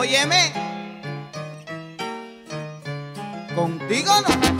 Óyeme. Contigo no.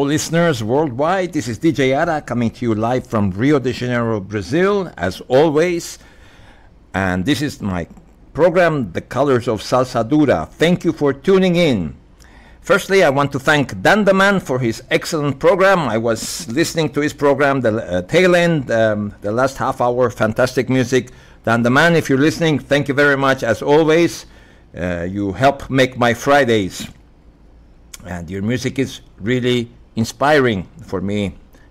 Hello, listeners worldwide. This is DJ Ara coming to you live from Rio de Janeiro, Brazil, as always. And this is my program, The Colors of Salsa Dura. Thank you for tuning in. Firstly, I want to thank Dandaman for his excellent program. I was listening to his program, the uh, tail end, um, the last half hour, fantastic music. Dandaman, if you're listening, thank you very much. As always, uh, you help make my Fridays. And your music is really inspiring for me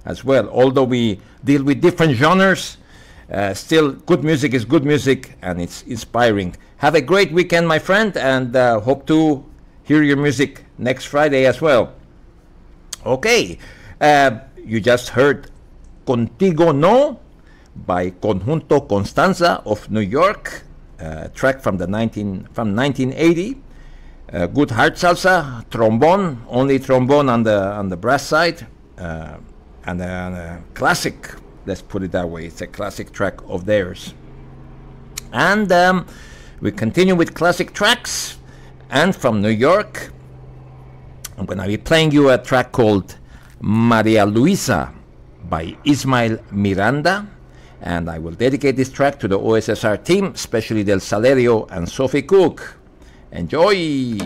as well. Although we deal with different genres, uh, still good music is good music and it's inspiring. Have a great weekend, my friend, and uh, hope to hear your music next Friday as well. Okay, uh, you just heard Contigo No by Conjunto Constanza of New York, uh, track from the 19 from 1980. Uh, good hard salsa, trombone, only trombone on the on the brass side, uh, and a classic. Let's put it that way. It's a classic track of theirs. And um, we continue with classic tracks. And from New York, I'm going to be playing you a track called Maria Luisa by Ismael Miranda. And I will dedicate this track to the OSSR team, especially Del Salerio and Sophie Cook. Enjoy!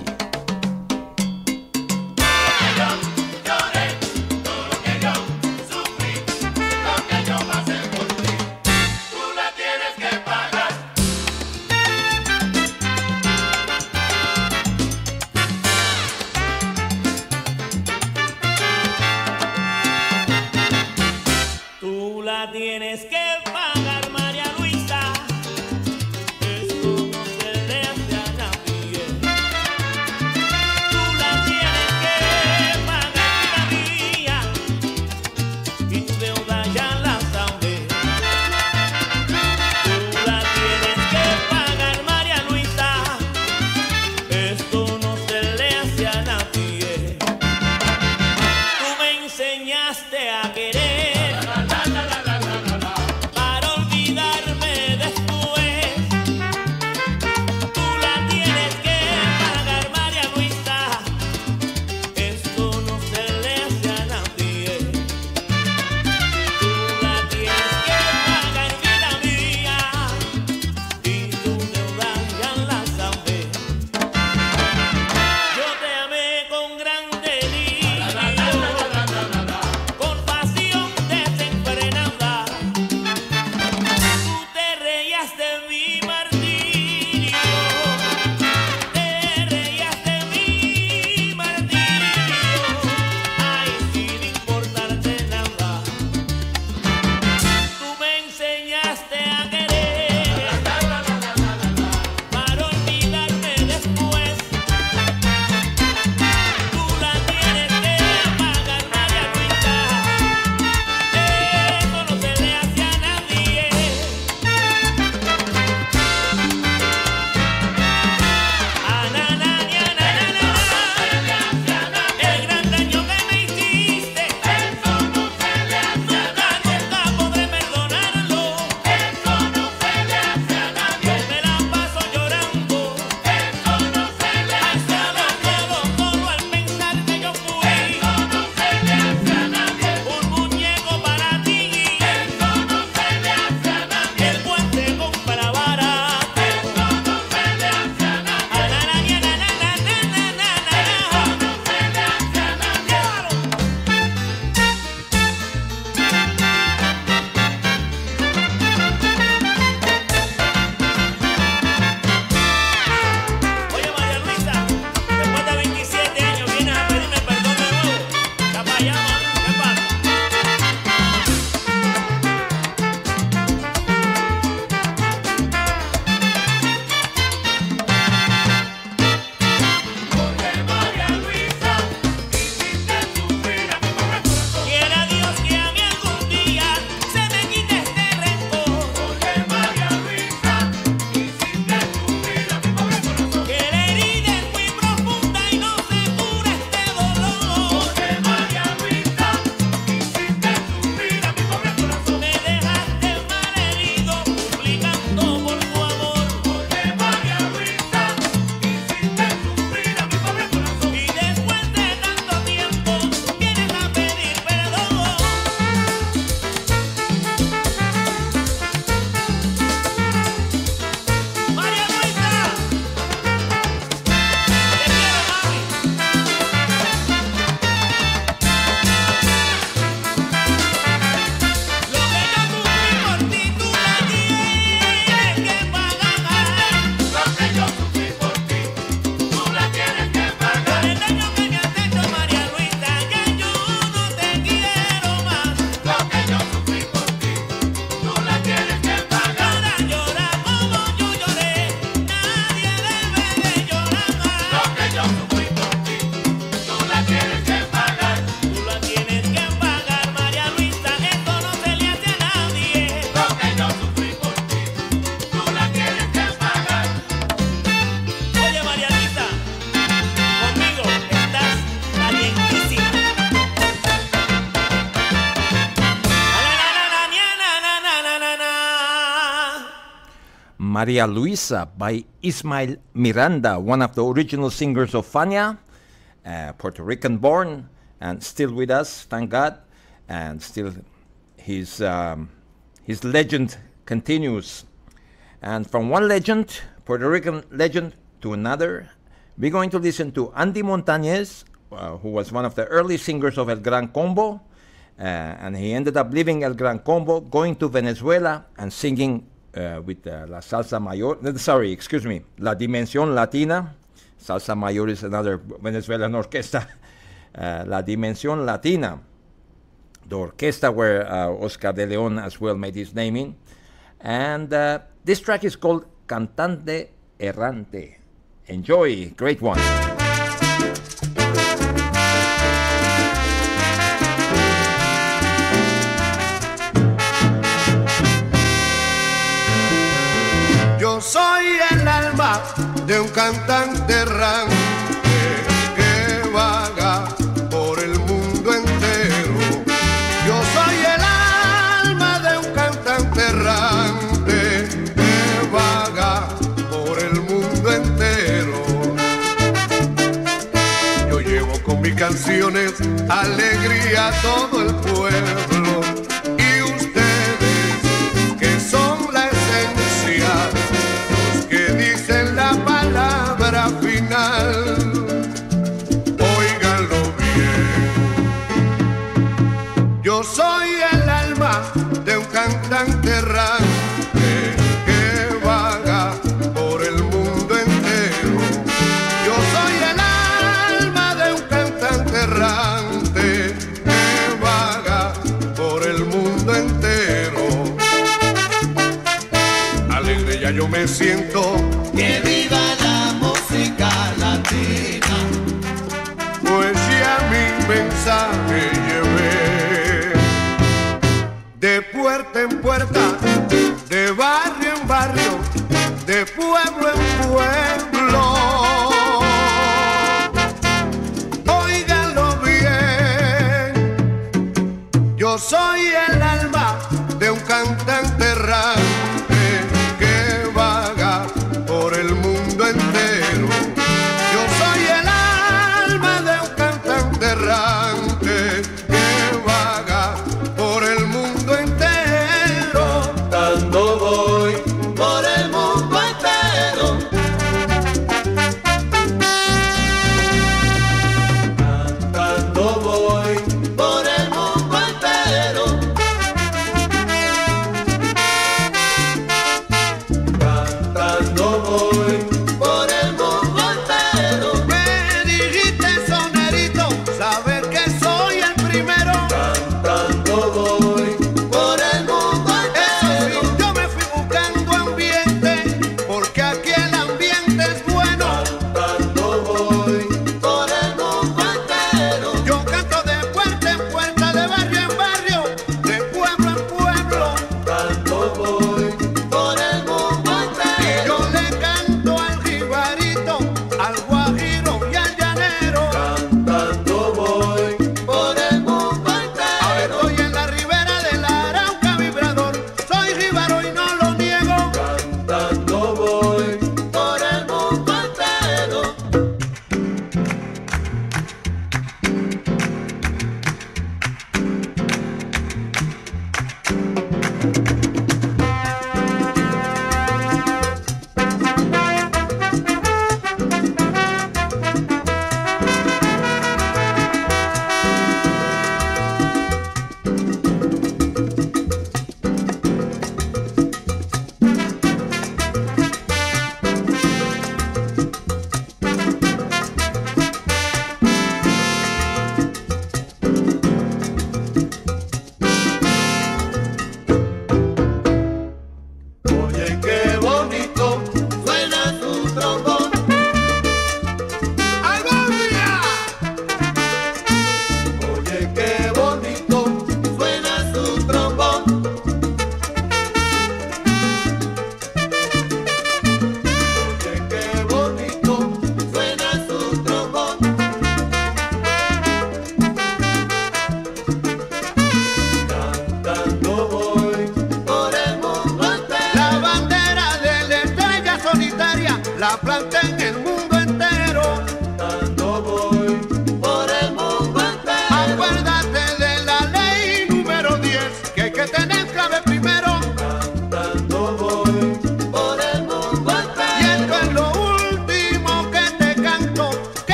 Maria Luisa by Ismael Miranda, one of the original singers of Fania, uh, Puerto Rican born and still with us, thank God. And still, his, um, his legend continues. And from one legend, Puerto Rican legend, to another, we're going to listen to Andy Montañez, uh, who was one of the early singers of El Gran Combo. Uh, and he ended up leaving El Gran Combo, going to Venezuela, and singing uh, with uh, La Salsa Mayor. Sorry, excuse me, La Dimensión Latina. Salsa Mayor is another Venezuelan orquesta. Uh, La Dimensión Latina, the orchestra where uh, Oscar D'León as well made his name in. And uh, this track is called Cantante Errante. Enjoy, great one. De un cantante errante que vaga por el mundo entero. Yo soy el alma de un cantante errante que vaga por el mundo entero. Yo llevo con mis canciones alegría a todo el pueblo.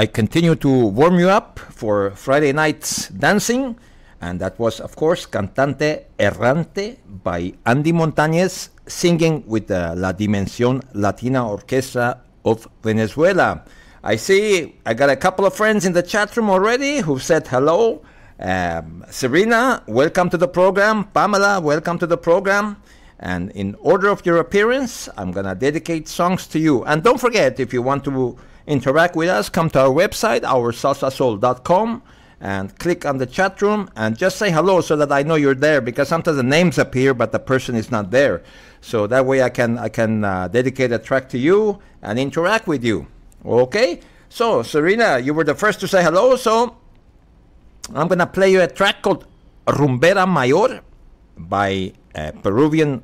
I continue to warm you up for Friday night's dancing, and that was, of course, Cantante Errante by Andy Montañez singing with the La Dimensión Latina Orquesta of Venezuela. I see I got a couple of friends in the chat room already who've said hello. Um, Serena, welcome to the program. Pamela, welcome to the program. And in order of your appearance, I'm going to dedicate songs to you. And don't forget, if you want to interact with us, come to our website, oursalsasoul.com, and click on the chat room and just say hello so that I know you're there because sometimes the names appear but the person is not there. So that way I can, I can uh, dedicate a track to you and interact with you. Okay? So, Serena, you were the first to say hello, so I'm going to play you a track called Rumbera Mayor by a Peruvian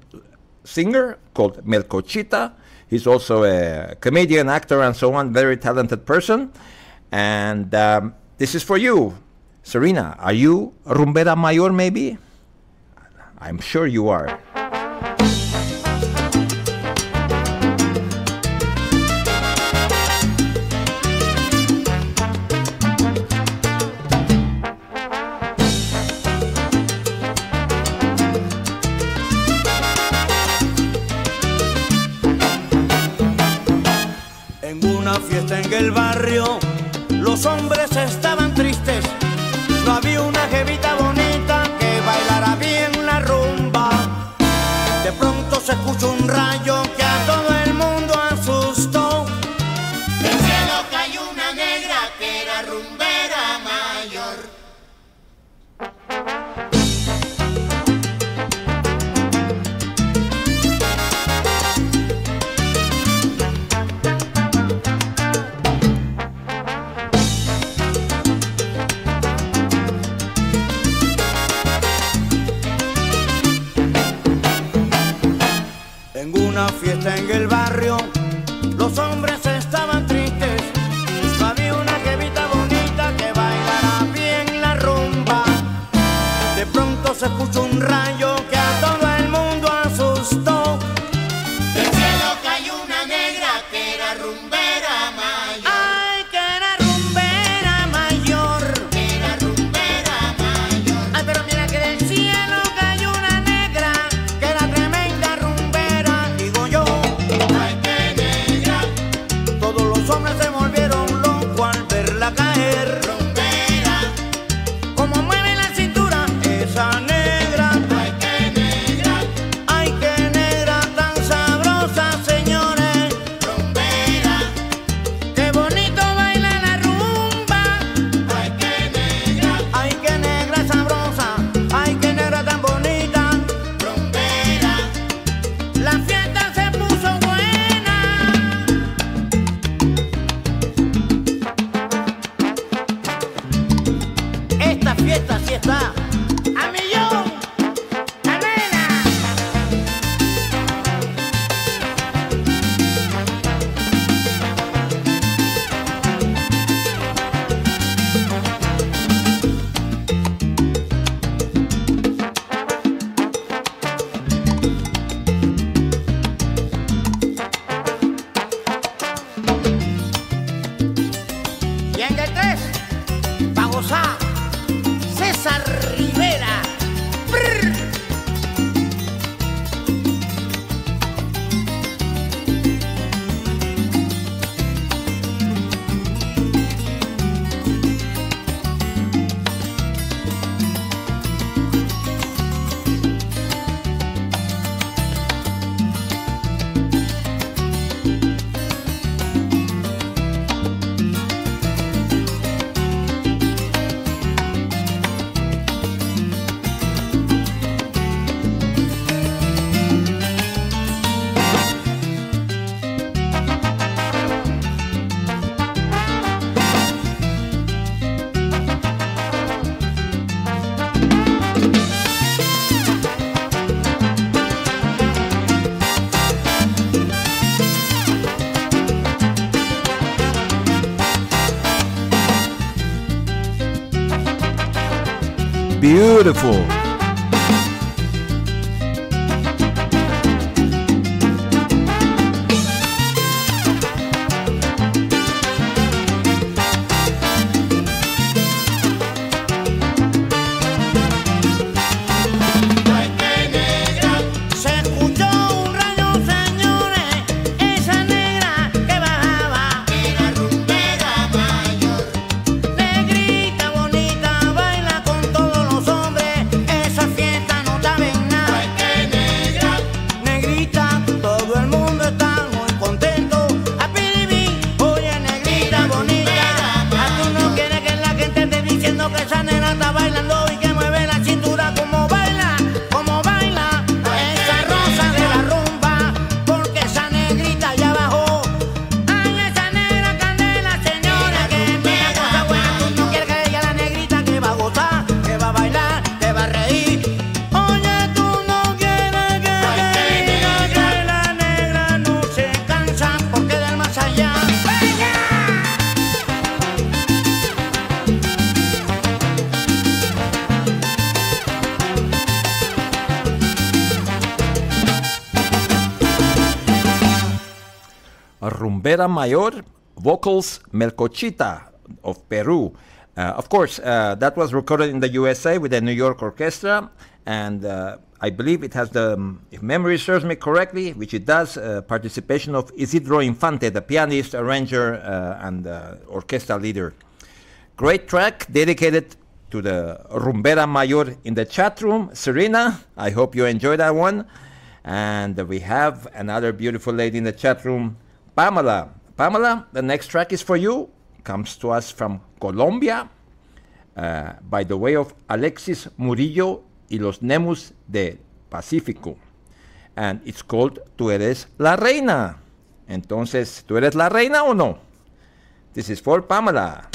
singer called Melcochita. He's also a comedian, actor, and so on, very talented person. And um, this is for you. Serena, are you Rumbera Mayor maybe? I'm sure you are. Los hombres estaban tristes. No había una jevita bonita que bailara bien la rumba. De pronto se escuchó un rayo beautiful. Rumbera Mayor, vocals Melcochita of Peru. Uh, of course, uh, that was recorded in the USA with the New York Orchestra, and uh, I believe it has the, um, if memory serves me correctly, which it does, uh, participation of Isidro Infante, the pianist, arranger, uh, and uh, orchestra leader. Great track dedicated to the Rumbera Mayor in the chat room. Serena, I hope you enjoyed that one. And we have another beautiful lady in the chat room, Pamela. Pamela, the next track is for you. Comes to us from Colombia uh, by the way of Alexis Murillo y los Nemus de Pacífico. And it's called Tú eres la reina. Entonces, ¿tú eres la reina o no? This is for Pamela.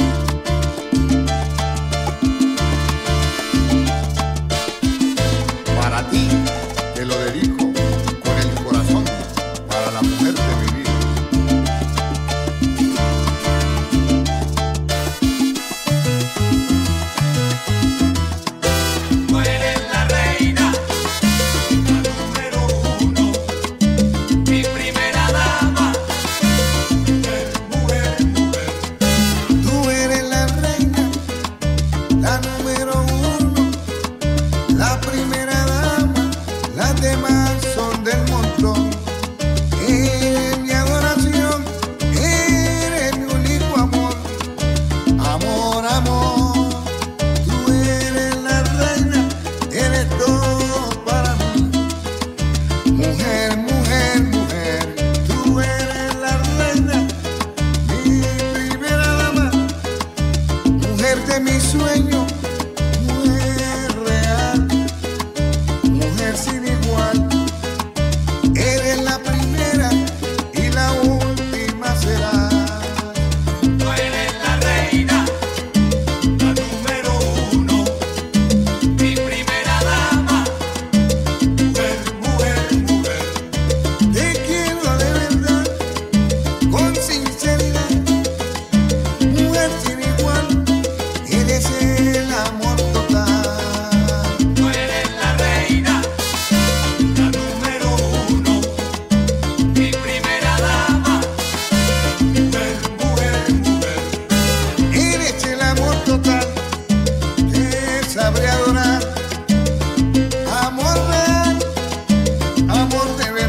amor te ve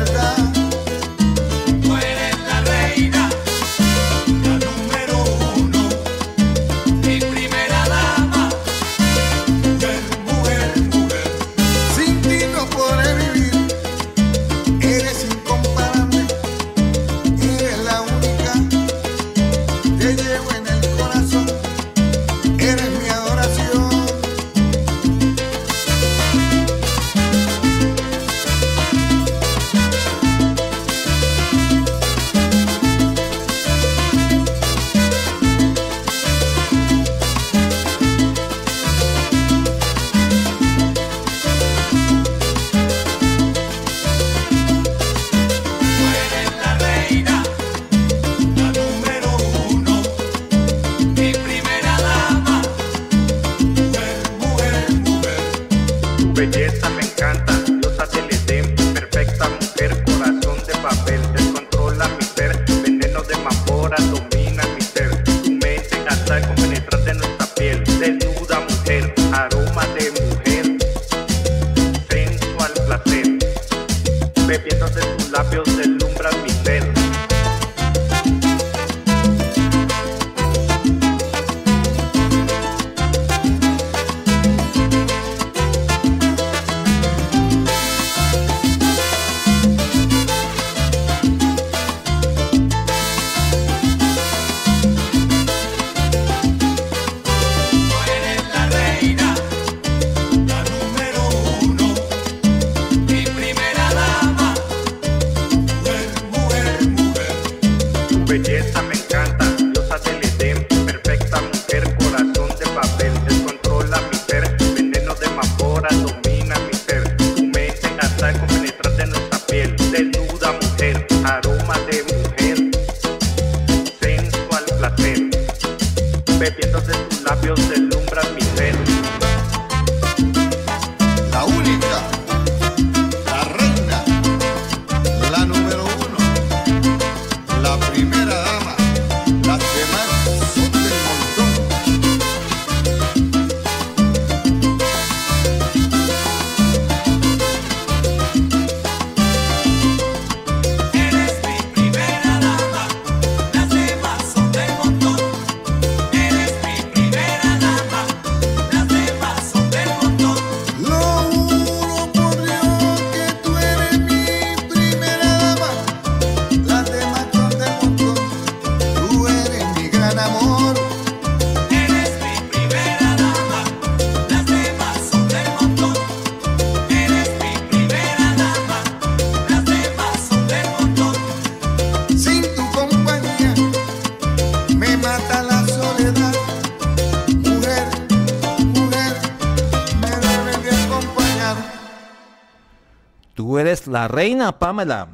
la reina, Pamela.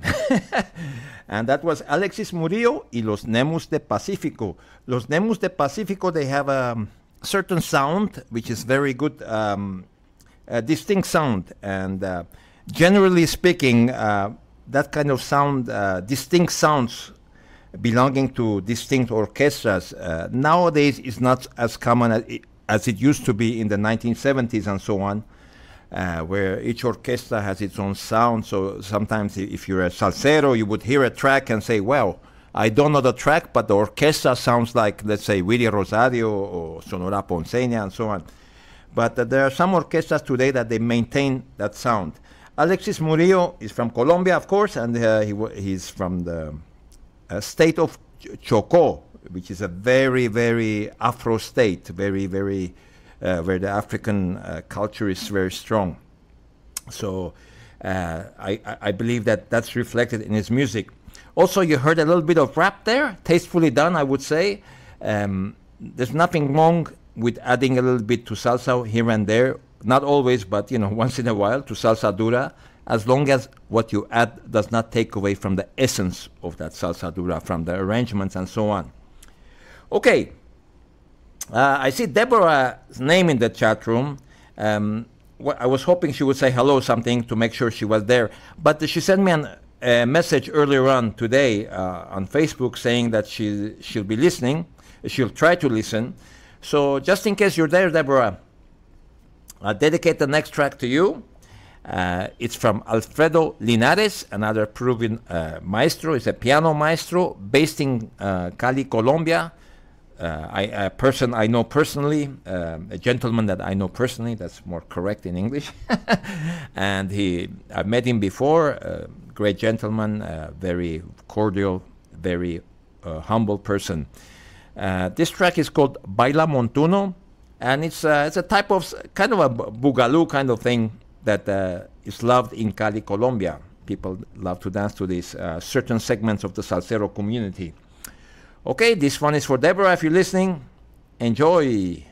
and that was Alexis Murillo y Los Nemus de Pacífico. Los Nemus de Pacífico, they have a certain sound, which is very good, um, distinct sound. And uh, generally speaking, uh, that kind of sound, uh, distinct sounds belonging to distinct orchestras, uh, nowadays is not as common as it, as it used to be in the 1970s and so on uh, where each orchestra has its own sound. So sometimes, if you're a salsero, you would hear a track and say, "Well, I don't know the track, but the orchestra sounds like, let's say, Willie Rosario or Sonora Ponceña and so on." But uh, there are some orchestras today that they maintain that sound. Alexis Murillo is from Colombia, of course, and uh, he he's from the uh, state of Ch- Chocó, which is a very, very Afro state, very, very, where the African uh, culture is very strong. So uh, I, I- I believe that that's reflected in his music. Also, you heard a little bit of rap there, tastefully done, I would say. Um, there's nothing wrong with adding a little bit to salsa here and there, not always, but you know, once in a while to salsa dura, as long as what you add does not take away from the essence of that salsa dura, from the arrangements and so on. Okay, uh, I see Deborah's name in the chat room. Um, I was hoping she would say hello something to make sure she was there, but she sent me an, a message earlier on today uh, on Facebook saying that she she'll be listening. She'll try to listen. So just in case you're there, Deborah, I'll dedicate the next track to you. Uh, it's from Alfredo Linares, another Peruvian uh, maestro. He's a piano maestro based in uh, Cali, Colombia. Uh, I, a person I know personally, um, a gentleman that I know personally. That's more correct in English. and he, I've met him before. Uh, great gentleman, uh, very cordial, very uh, humble person. This track is called Baila Montuno, and it's it's a type of kind of a boogaloo kind of thing that is loved in Cali, Colombia. People love to dance to this uh, certain segments of the salsero community. Okay, this one is for Deborah. If you're listening, enjoy.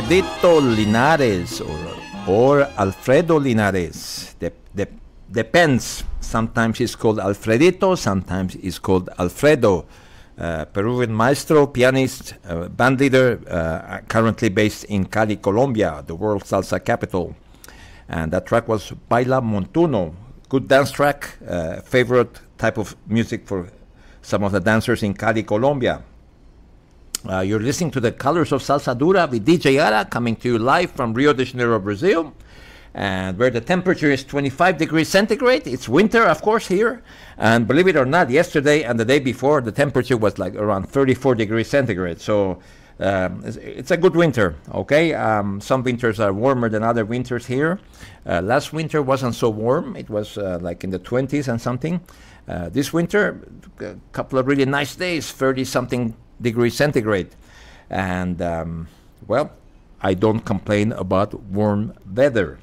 Alfredito Linares or, or Alfredo Linares. De- de- depends. Sometimes he's called Alfredito, sometimes he's called Alfredo. Uh, Peruvian maestro, pianist, uh, band leader, uh, currently based in Cali, Colombia, the world salsa capital. And that track was Baila Montuno. Good dance track, uh, favorite type of music for some of the dancers in Cali, Colombia. Uh, you're listening to the Colors of Salsa Dura with DJ Ara coming to you live from Rio de Janeiro, Brazil. And where the temperature is 25 degrees centigrade. It's winter, of course, here. And believe it or not, yesterday and the day before, the temperature was like around 34 degrees centigrade. So um, it's, it's a good winter, okay? Um, some winters are warmer than other winters here. Uh, last winter wasn't so warm. It was uh, like in the 20s and something. Uh, this winter, a couple of really nice days, 30 something degrees centigrade. And um, well, I don't complain about warm weather.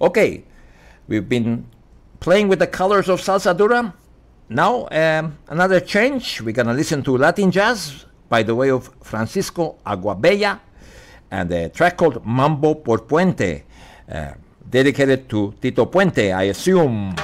Okay, we've been playing with the colors of salsa dura. Now, um, another change. We're gonna listen to Latin jazz by the way of Francisco Aguabella and a track called Mambo por Puente, uh, dedicated to Tito Puente, I assume.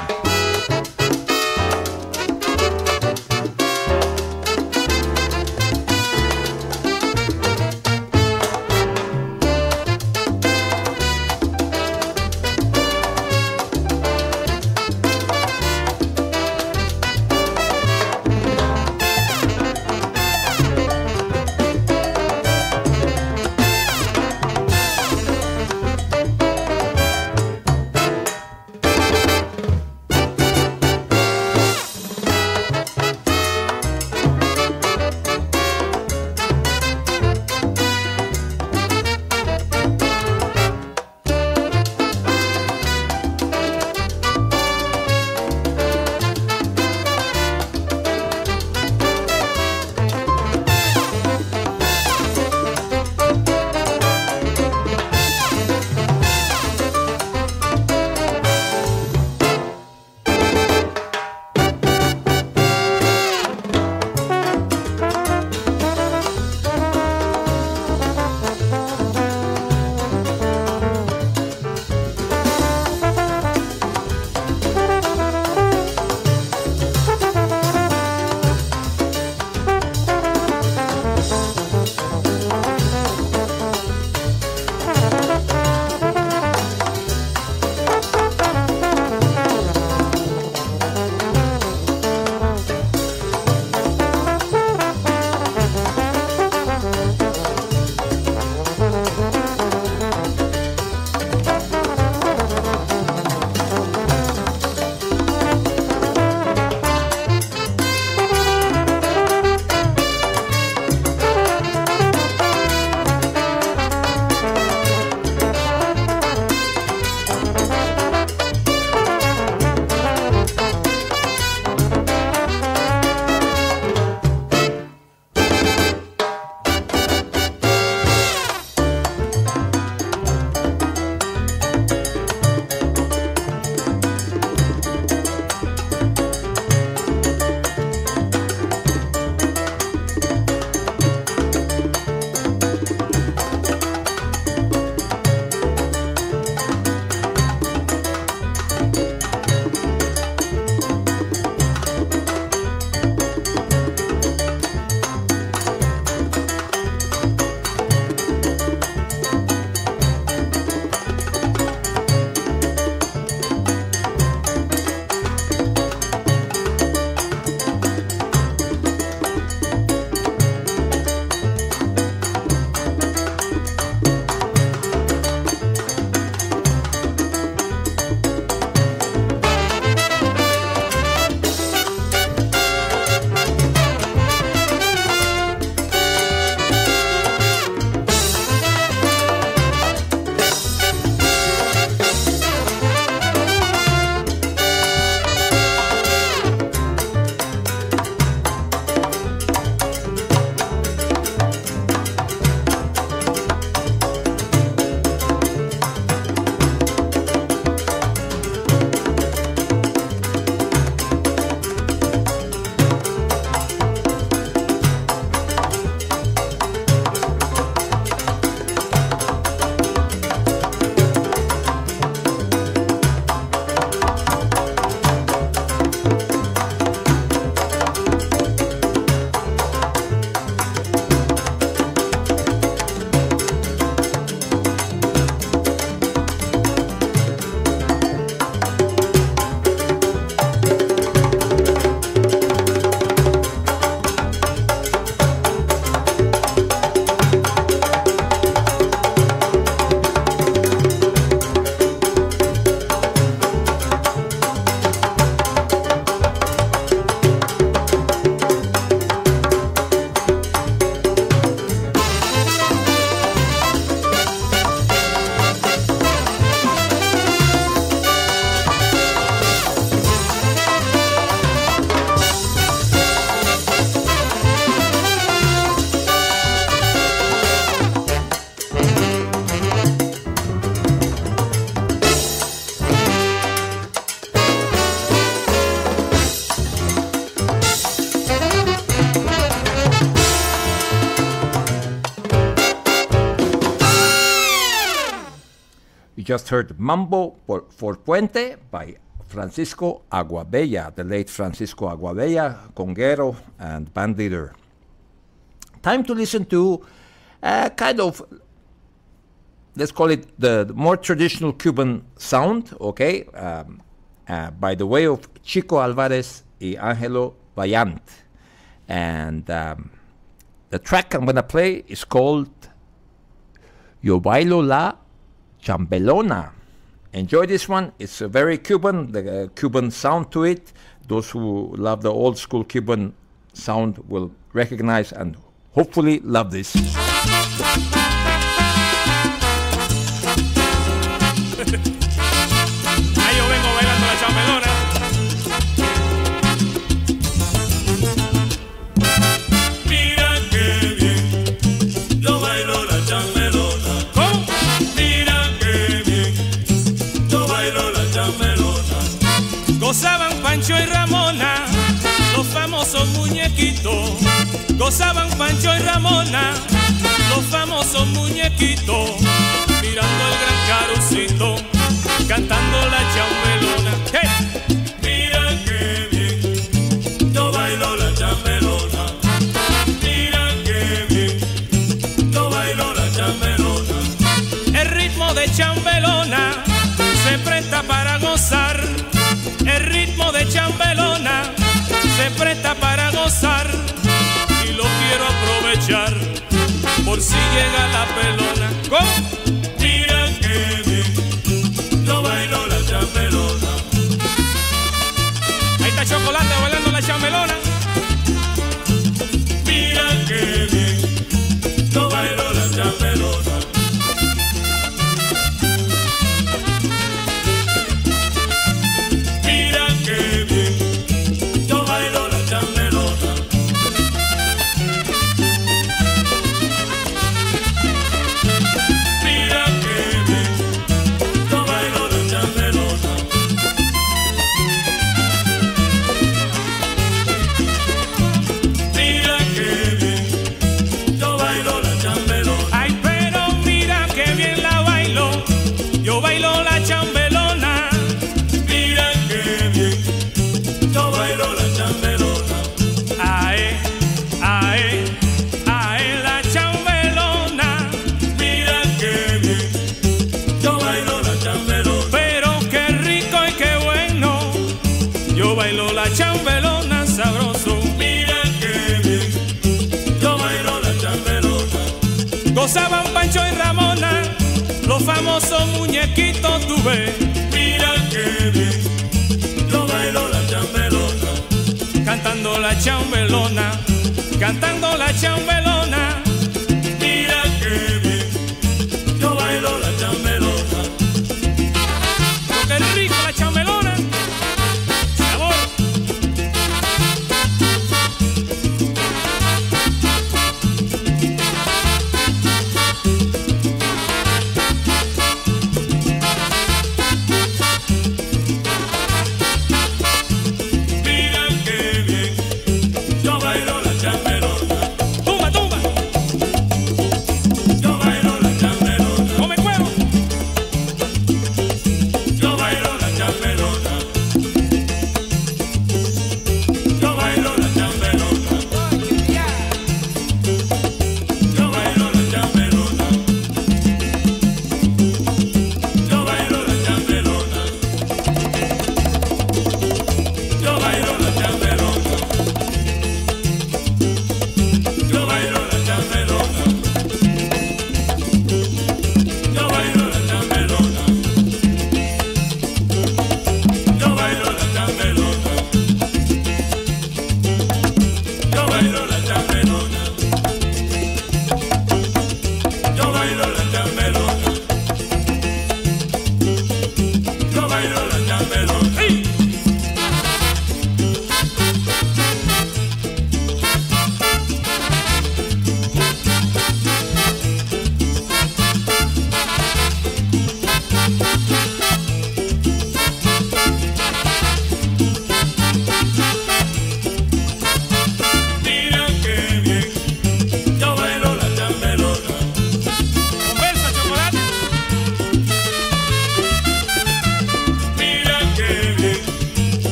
Heard Mambo por, for Puente by Francisco Aguabella, the late Francisco Aguabella, conguero and band leader. Time to listen to a kind of, let's call it the, the more traditional Cuban sound, okay, um, uh, by the way of Chico Alvarez y Angelo Vallant. And um, the track I'm going to play is called Yo Bailo La Chambelona. Enjoy this one. It's a very Cuban, the uh, Cuban sound to it. Those who love the old school Cuban sound will recognize and hopefully love this. Gozaban Pancho y Ramona, los famosos muñequitos. Mirando el gran carucito, cantando la chambelona. ¡Hey! Mira qué bien, yo bailo la chambelona. Mira qué bien, yo bailo la chambelona. El ritmo de chambelona se presta para gozar. El ritmo de chambelona se presta para Y lo quiero aprovechar por si llega la pelona. ¿Cómo? Mira qué bien, yo bailo la chambelona. Ahí está Chocolate bailando yo bailo la chambelona sabroso. Mira qué bien, yo bailo la chambelona. Gozaban Pancho y Ramona, los famosos muñequitos tuve. Mira qué bien, yo bailo la chambelona. Cantando la chambelona, cantando la chambelona.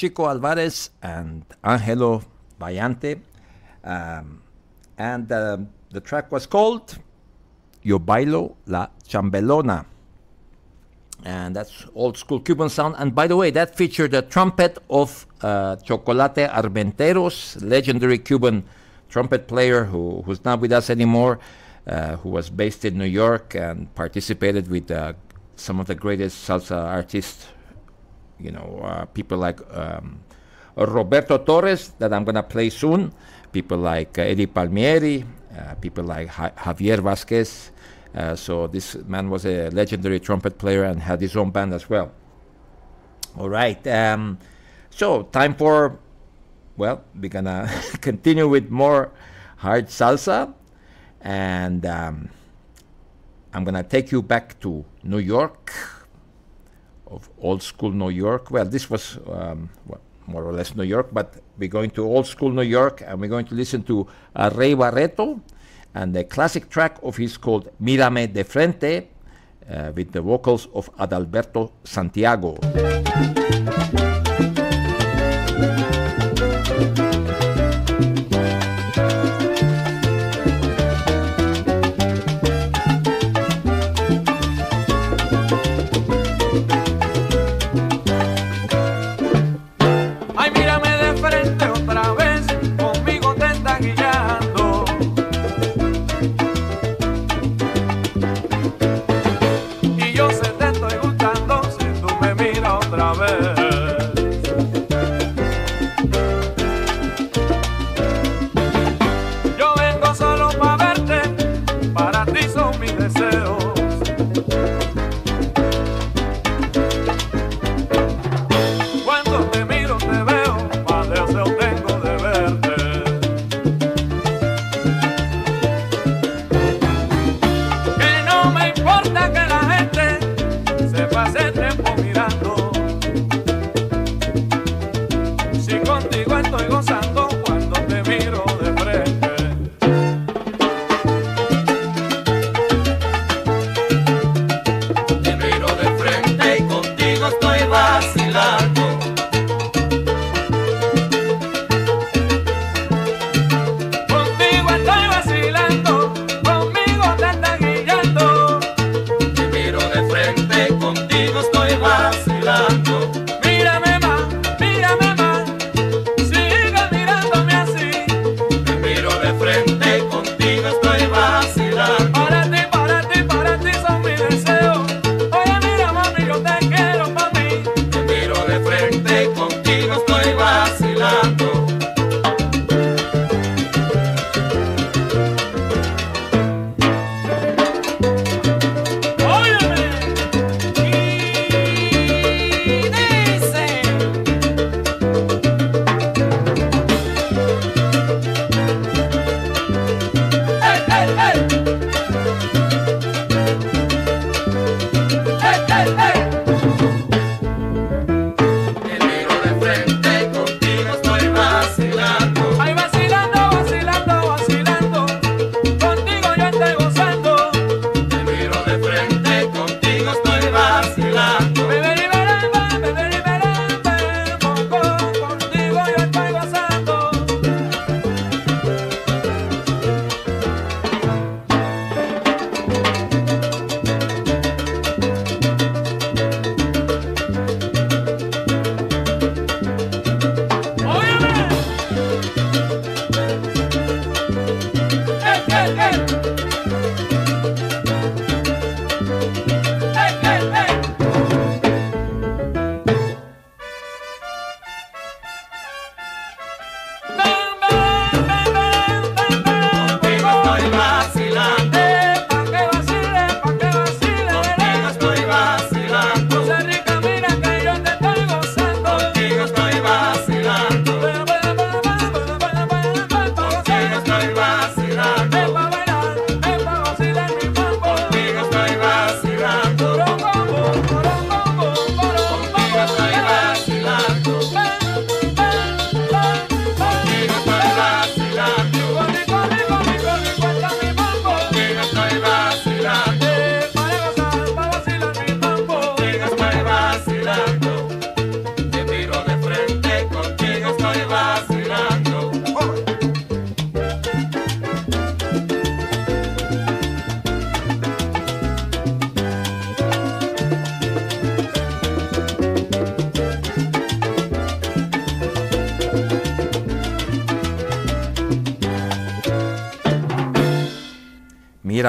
Chico Alvarez and Angelo Bayante. Um, and uh, the track was called Yo Bailo La Chambelona. And that's old school Cuban sound. And by the way, that featured the trumpet of uh, Chocolate Armenteros, legendary Cuban trumpet player who, who's not with us anymore, uh, who was based in New York and participated with uh, some of the greatest salsa artists, you know, uh, people like um, Roberto Torres, that I'm going to play soon, people like uh, Eddie Palmieri, uh, people like Ja- Javier Vasquez. Uh, so this man was a legendary trumpet player and had his own band as well. All right. Um, so time for, well, we're gonna continue with more hard salsa, and um, I'm gonna take you back to New York, of old school New York. Well, this was um, well, more or less New York, but we're going to old school New York, and we're going to listen to uh, Ray Barretto and the classic track of his called Mírame de Frente, uh, with the vocals of Adalberto Santiago.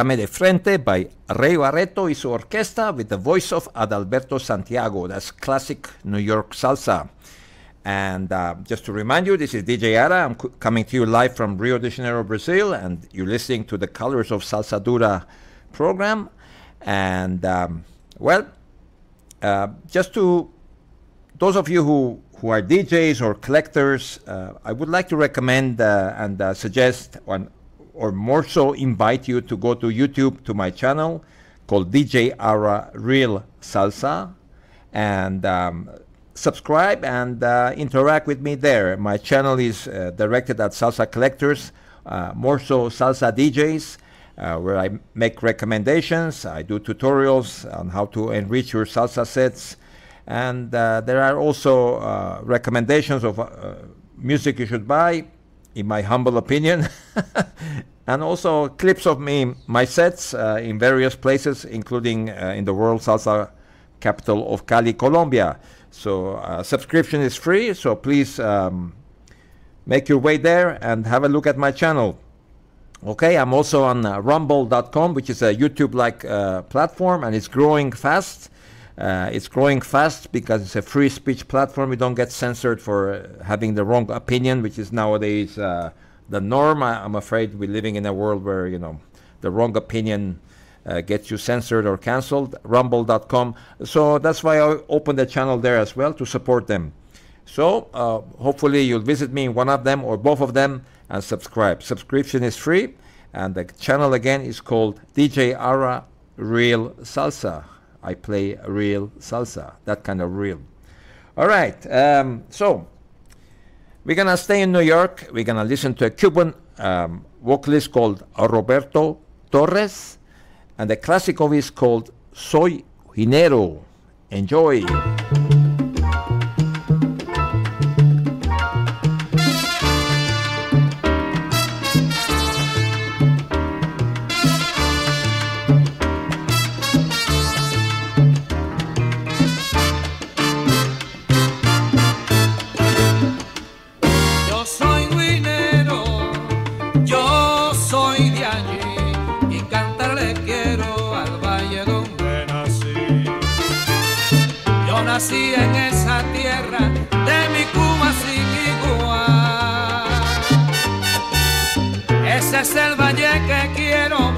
Mírame de Frente by Ray Barretto y su orquesta with the voice of Adalberto Santiago. That's classic New York salsa. And uh, just to remind you, this is DJ Ara. I'm co- coming to you live from Rio de Janeiro, Brazil, and you're listening to the Colors of Salsa Dura program. And um, well, uh, just to those of you who, who are DJs or collectors, uh, I would like to recommend uh, and uh, suggest, one, or more so invite you to go to YouTube to my channel called DJ Ara Real Salsa and um, subscribe and uh, interact with me there. My channel is uh, directed at salsa collectors, uh, more so salsa DJs, uh, where I make recommendations. I do tutorials on how to enrich your salsa sets. And uh, there are also uh, recommendations of music you should buy, in my humble opinion. and also clips of me, my sets uh, in various places, including uh, in the world salsa capital of Cali, Colombia. So uh, subscription is free, so please um, make your way there and have a look at my channel. Okay, I'm also on uh, rumble.com, which is a YouTube-like uh, platform, and it's growing fast. Uh, it's growing fast because it's a free speech platform. You don't get censored for uh, having the wrong opinion, which is nowadays uh, the norm. I, I'm afraid we're living in a world where you know the wrong opinion uh, gets you censored or cancelled. Rumble.com. So that's why I opened the channel there as well to support them. So uh, hopefully you'll visit me in one of them or both of them and subscribe. Subscription is free, and the channel again is called DJ Ara Real Salsa. I play real salsa, that kind of real. All right, um, so we're gonna stay in New York. We're gonna listen to a Cuban um, vocalist called Roberto Torres, and the classic of his called Soy Jinero. Enjoy. Es el valle que quiero,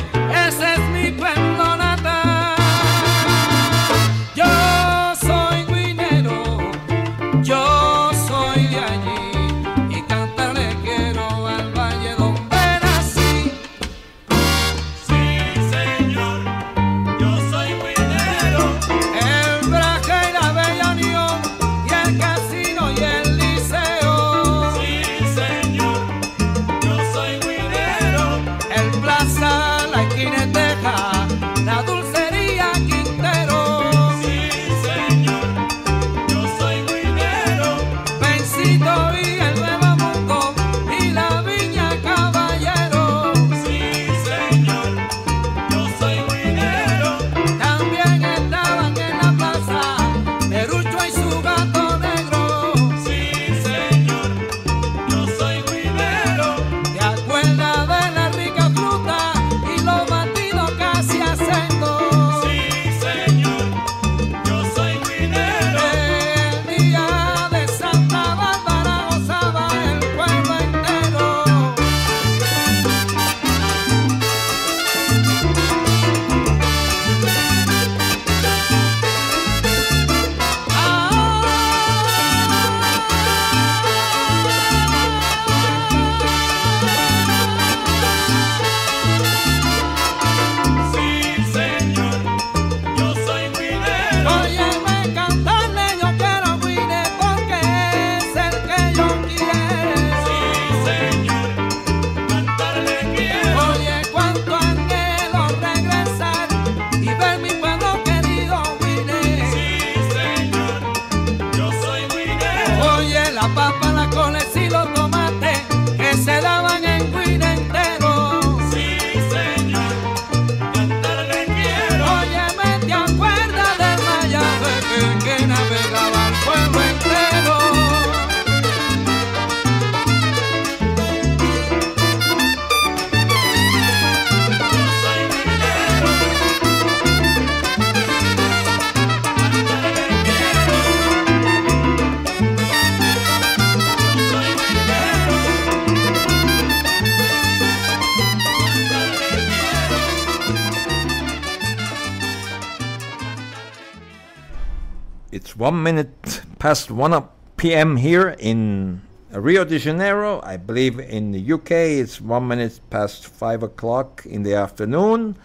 past 1 p.m. here in Rio de Janeiro. I believe in the UK it's one minute past 5 o'clock in the afternoon.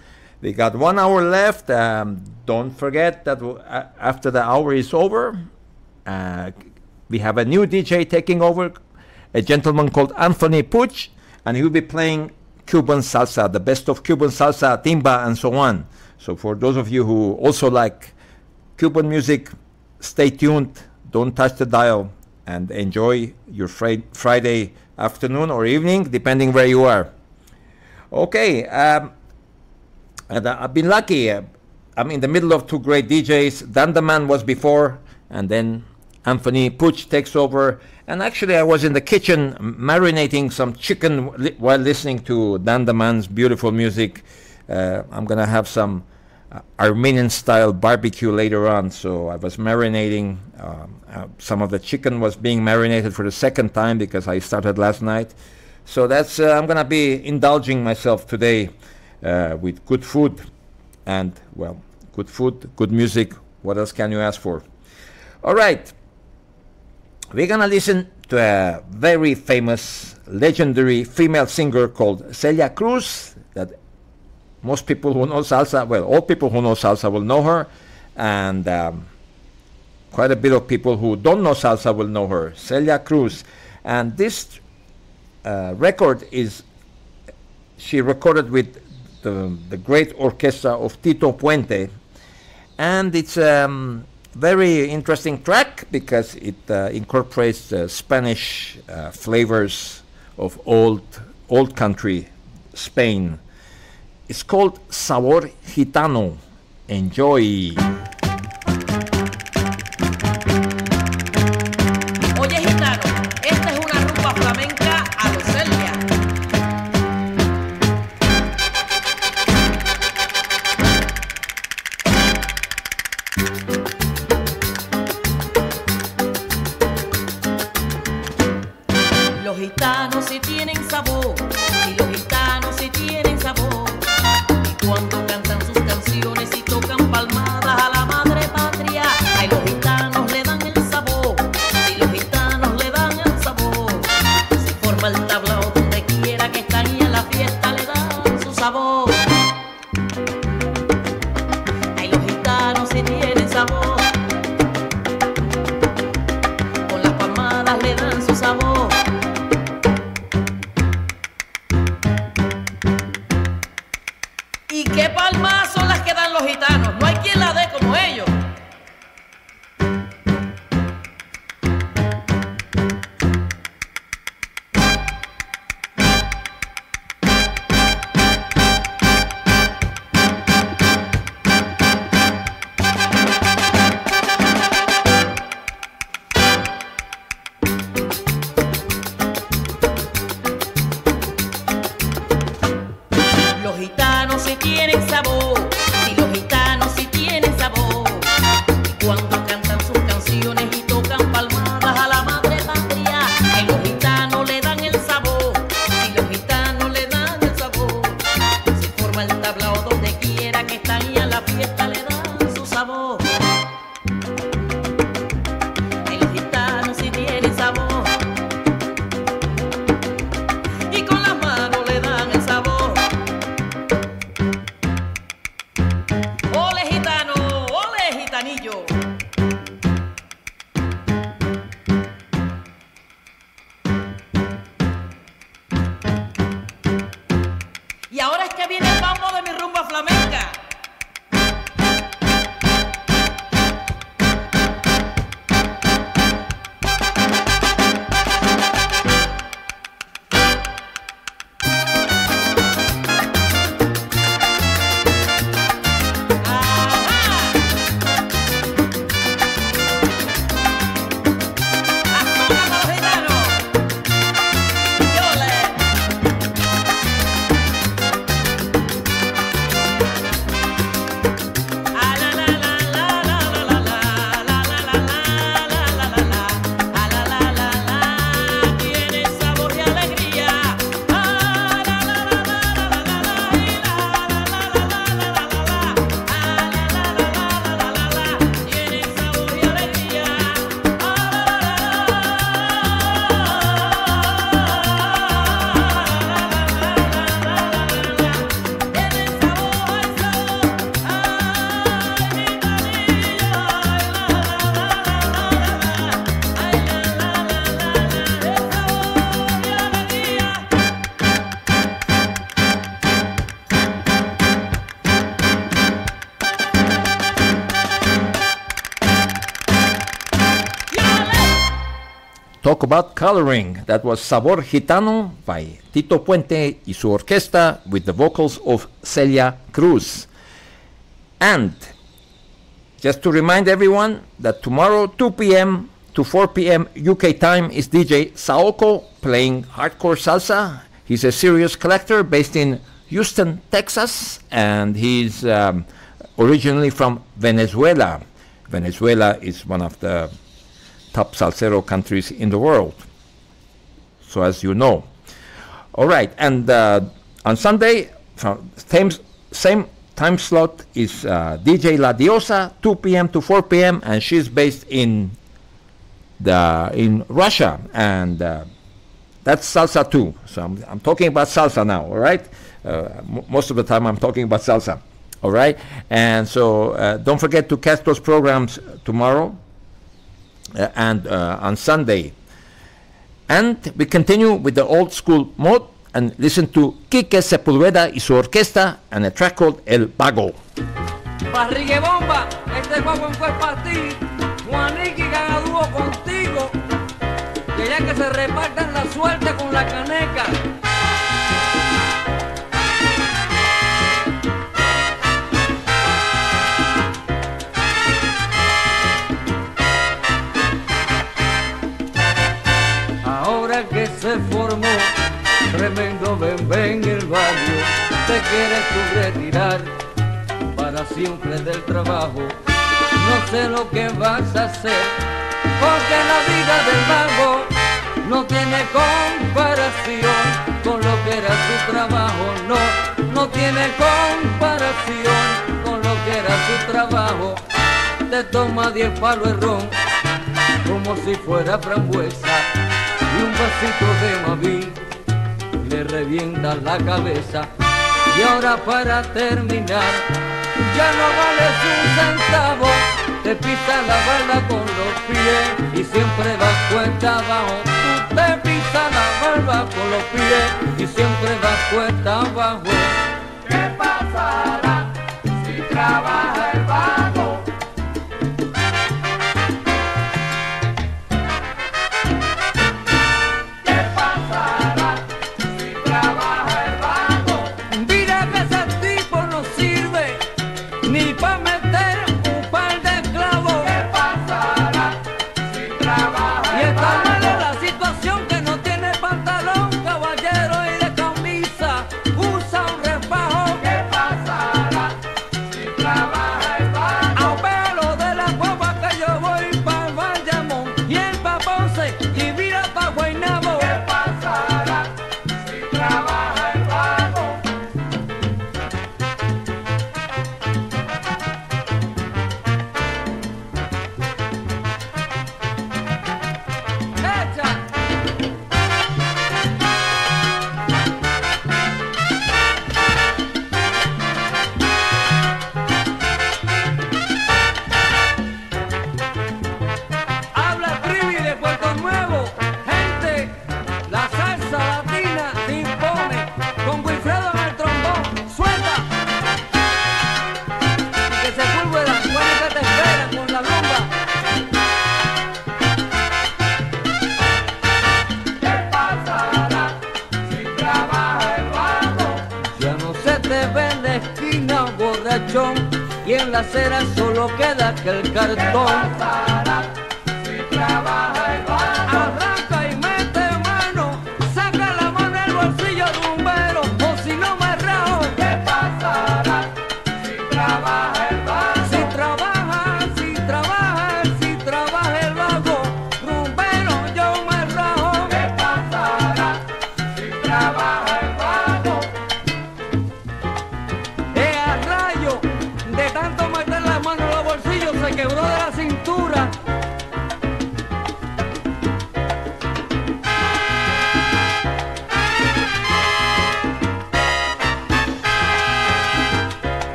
We got one hour left. Um, don't forget that after the hour is over, uh, we have a new DJ taking over, a gentleman called Anthony Puch, and he will be playing Cuban salsa, the best of Cuban salsa, timba, and so on. So for those of you who also like Cuban music, stay tuned. Don't touch the dial and enjoy your Fri- Friday afternoon or evening, depending where you are. Okay, um, and uh, I've been lucky. Uh, I'm in the middle of two great DJs. Dan the Man was before, and then Anthony Puch takes over. And actually, I was in the kitchen marinating some chicken while listening to Dan the Man's beautiful music. Uh, I'm gonna have some uh, Armenian style barbecue later on. So I was marinating. Um, uh, some of the chicken was being marinated for the second time because I started last night. So that's uh, I'm gonna be indulging myself today uh, with good food and well, good food, good music. What else can you ask for? All right, we're gonna listen to a very famous, legendary female singer called Celia Cruz. Most people who know salsa, well, all people who know salsa will know her, and um, quite a bit of people who don't know salsa will know her. Celia Cruz, and this uh, record is she recorded with the, the great orchestra of Tito Puente, and it's a um, very interesting track because it uh, incorporates the Spanish uh, flavors of old old country Spain. It's called Sabor Gitano. Enjoy. About coloring. That was Sabor Gitano by Tito Puente y su orquesta with the vocals of Celia Cruz. And just to remind everyone that tomorrow 2 p.m. to 4 p.m. UK time is DJ Saoko playing hardcore salsa. He's a serious collector based in Houston, Texas, and he's um, originally from Venezuela. Venezuela is one of the top salsero countries in the world. So as you know. All right, and uh, on Sunday, from same same time slot is uh, DJ La Diosa, 2 p.m. to 4 p.m. and she's based in the in Russia, and uh, that's salsa too. So I'm, I'm talking about salsa now. All right, uh, most of the time I'm talking about salsa. All right, and so uh, don't forget to catch those programs tomorrow and uh, on Sunday. And we continue with the old school mode and listen to Quique Sepulveda y su orquesta and a track called El ya que se repartan la suerte con la caneca. Se formó tremendo bebé en el barrio, te quieres tú retirar para siempre del trabajo. No sé lo que vas a hacer, porque la vida del vago no tiene comparación con lo que era su trabajo. No, no tiene comparación con lo que era su trabajo. Te toma diez palos de ron como si fuera frambuesa vasito de maví le revienta la cabeza. Y ahora para terminar, ya no vales un centavo, te pisa la bala con los pies y siempre vas cuesta abajo. Tú te pisas la barba con los pies y siempre vas cuesta abajo. ¿Qué pasará si trabaja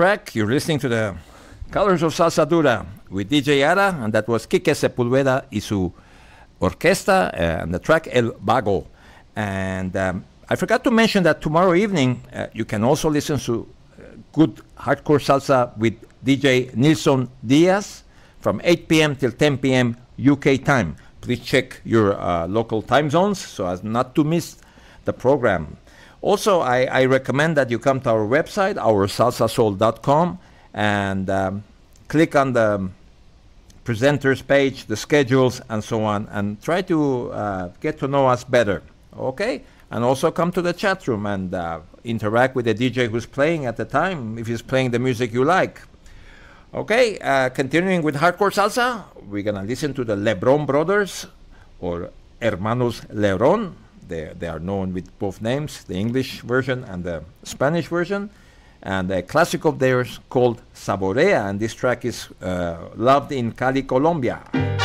track. You're listening to the Colors of Salsa Dura with DJ Ara, and that was Kike Sepulveda y su orquesta, uh, and the track El Vago. And um, I forgot to mention that tomorrow evening uh, you can also listen to uh, good hardcore salsa with DJ Nilson Diaz from 8 p.m. till 10 p.m. UK time. Please check your uh, local time zones so as not to miss the program. Also, I, I recommend that you come to our website, oursalsasoul.com, and um, click on the presenters page, the schedules, and so on, and try to uh, get to know us better. Okay? And also come to the chat room and uh, interact with the DJ who's playing at the time if he's playing the music you like. Okay, uh, continuing with hardcore salsa, we're gonna listen to the Lebron brothers or Hermanos Lebron they, they are known with both names, the English version and the Spanish version. And a classic of theirs called Saborea, and this track is uh, loved in Cali, Colombia.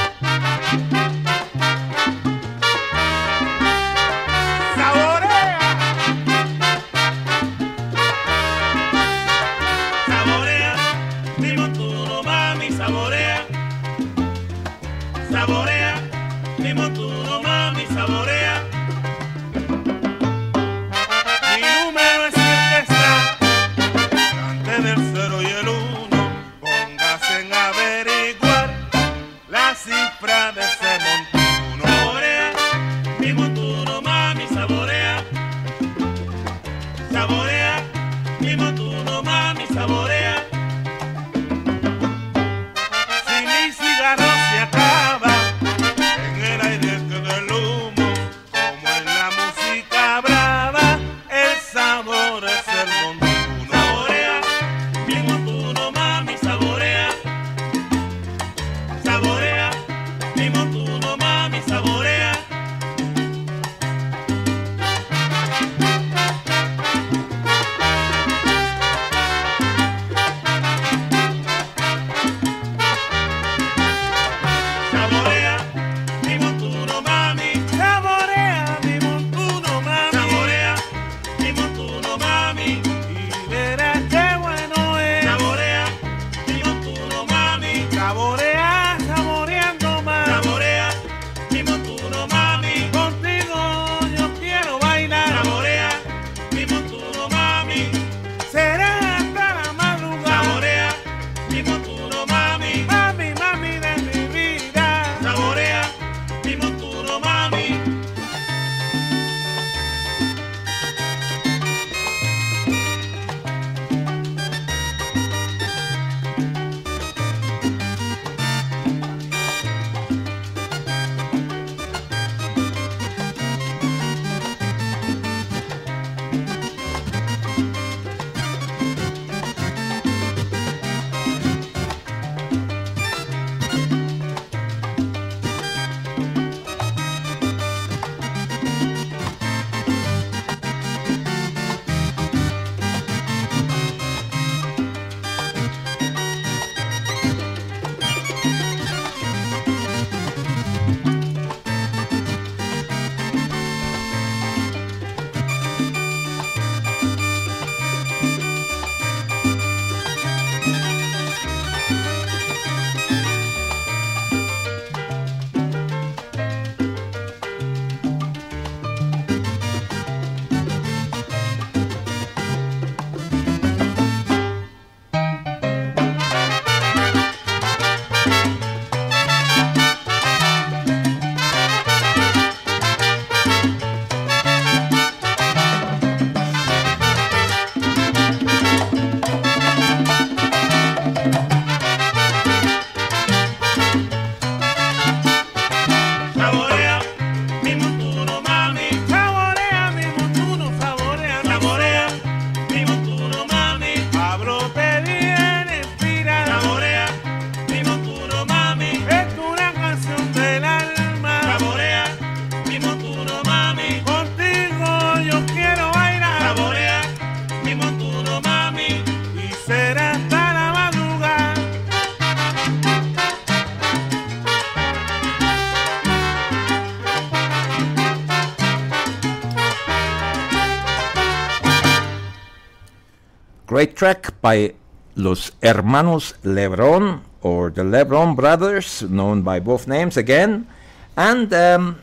track by Los Hermanos Lebron, or the Lebron Brothers, known by both names again, and um,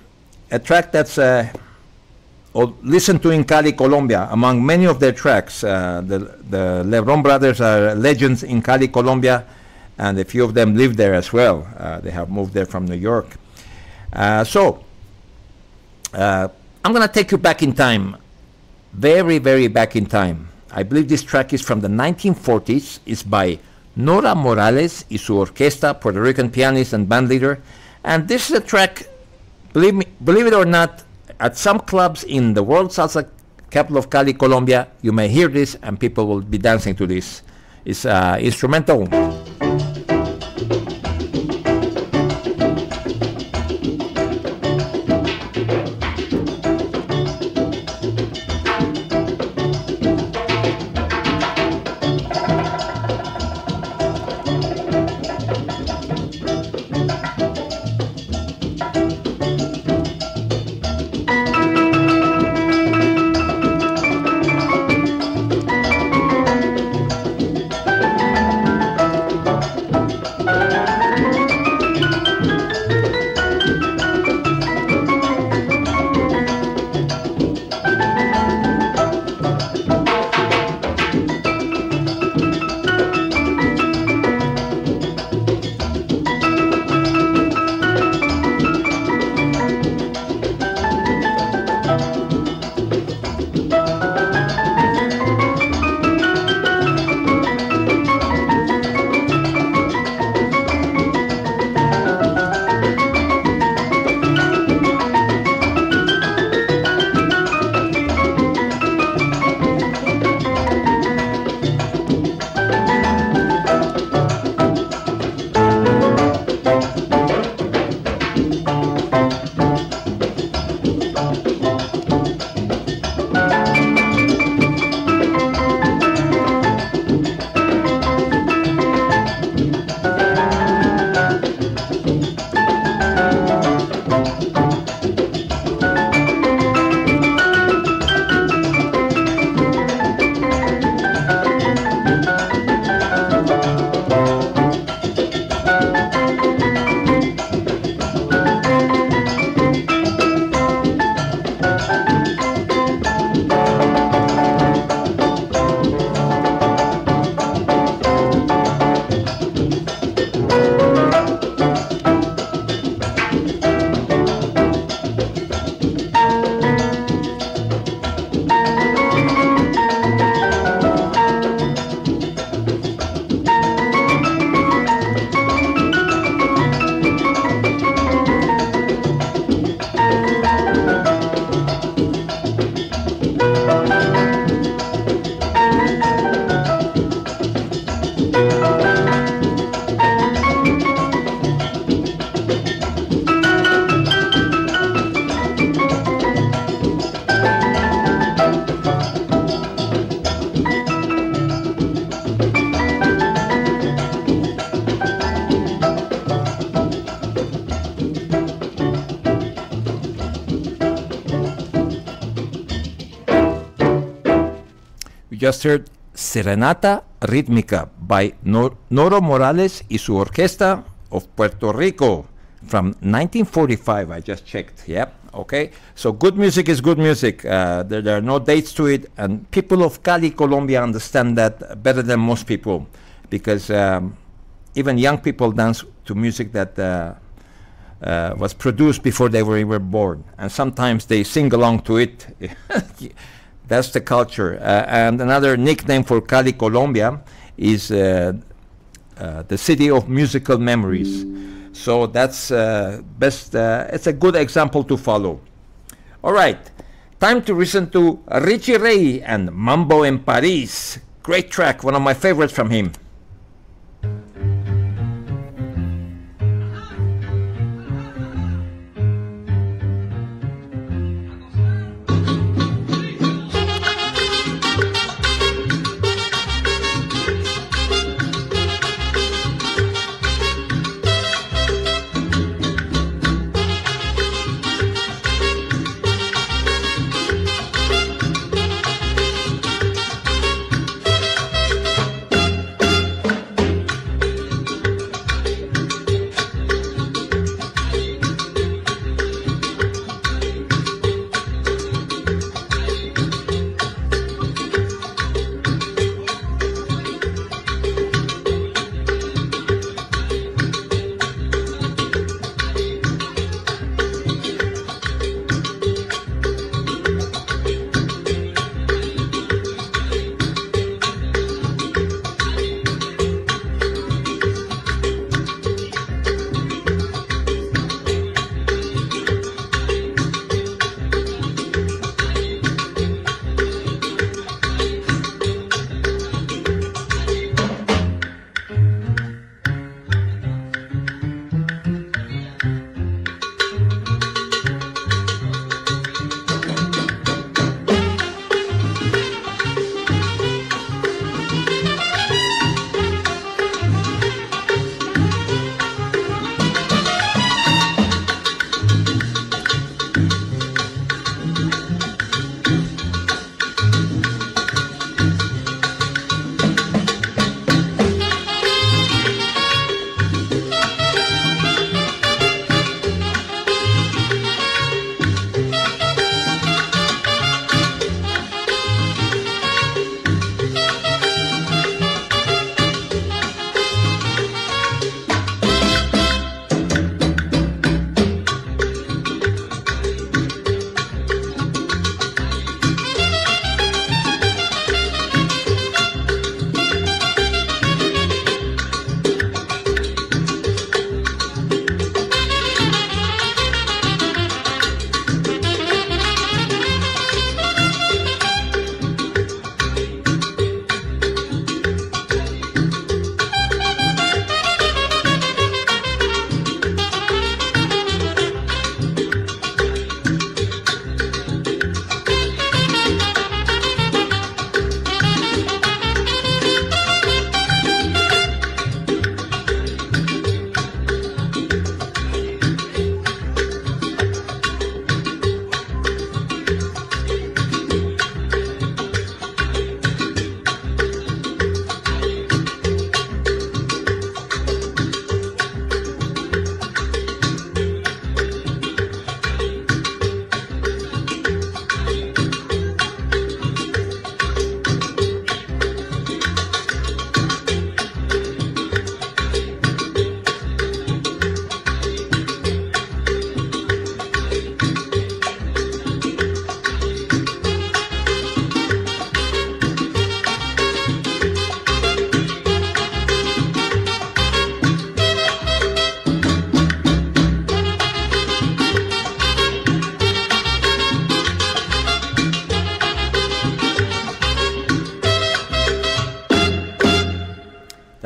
a track that's uh, listened to in Cali, Colombia. Among many of their tracks, uh, the, the Lebron Brothers are legends in Cali, Colombia, and a few of them live there as well. Uh, they have moved there from New York. Uh, so, uh, I'm going to take you back in time, very, very back in time. I believe this track is from the 1940s. It's by Noro Morales y su orquesta, Puerto Rican pianist and band leader. And this is a track, believe me, believe it or not, at some clubs in the world salsa capital of Cali, Colombia, you may hear this and people will be dancing to this. It's uh, instrumental. Just heard Serenata Rítmica by Nor- Noro Morales y su orquesta of Puerto Rico from 1945. I just checked. Yep. Okay. So good music is good music. Uh, there, there are no dates to it, and people of Cali, Colombia, understand that better than most people, because um, even young people dance to music that. Uh, uh, was produced before they were even born, and sometimes they sing along to it. That's the culture. Uh, and another nickname for Cali, Colombia, is uh, uh, the city of musical memories. So that's best. It's a good example to follow. All right, time to listen to Richie Ray and Mambo in Paris. Great track, one of my favorites from him.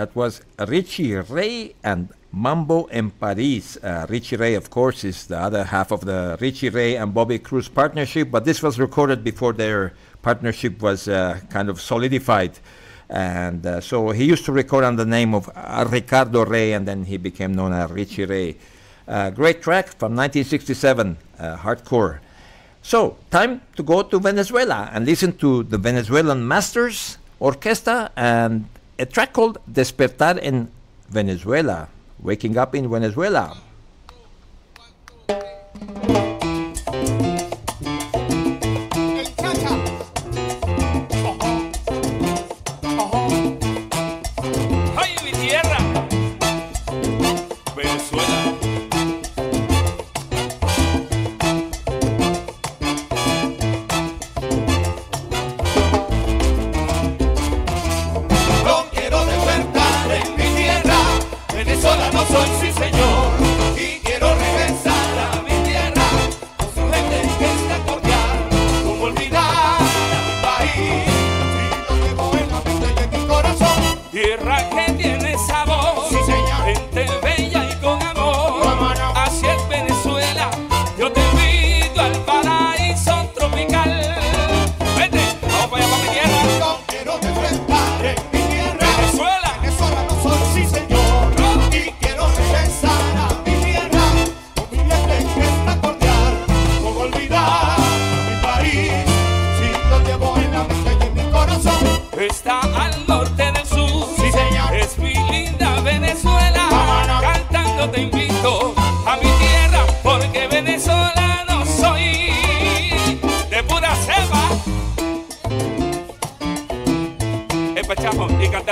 that was Richie Ray and Mambo in Paris. Uh, Richie Ray, of course, is the other half of the Richie Ray and Bobby Cruz partnership, but this was recorded before their partnership was uh, kind of solidified. And uh, so he used to record under the name of uh, Ricardo Ray, and then he became known as Richie Ray. Uh, great track from 1967, uh, hardcore. So, time to go to Venezuela and listen to the Venezuelan Masters Orchestra and a track called Despertar en Venezuela, Waking Up in Venezuela.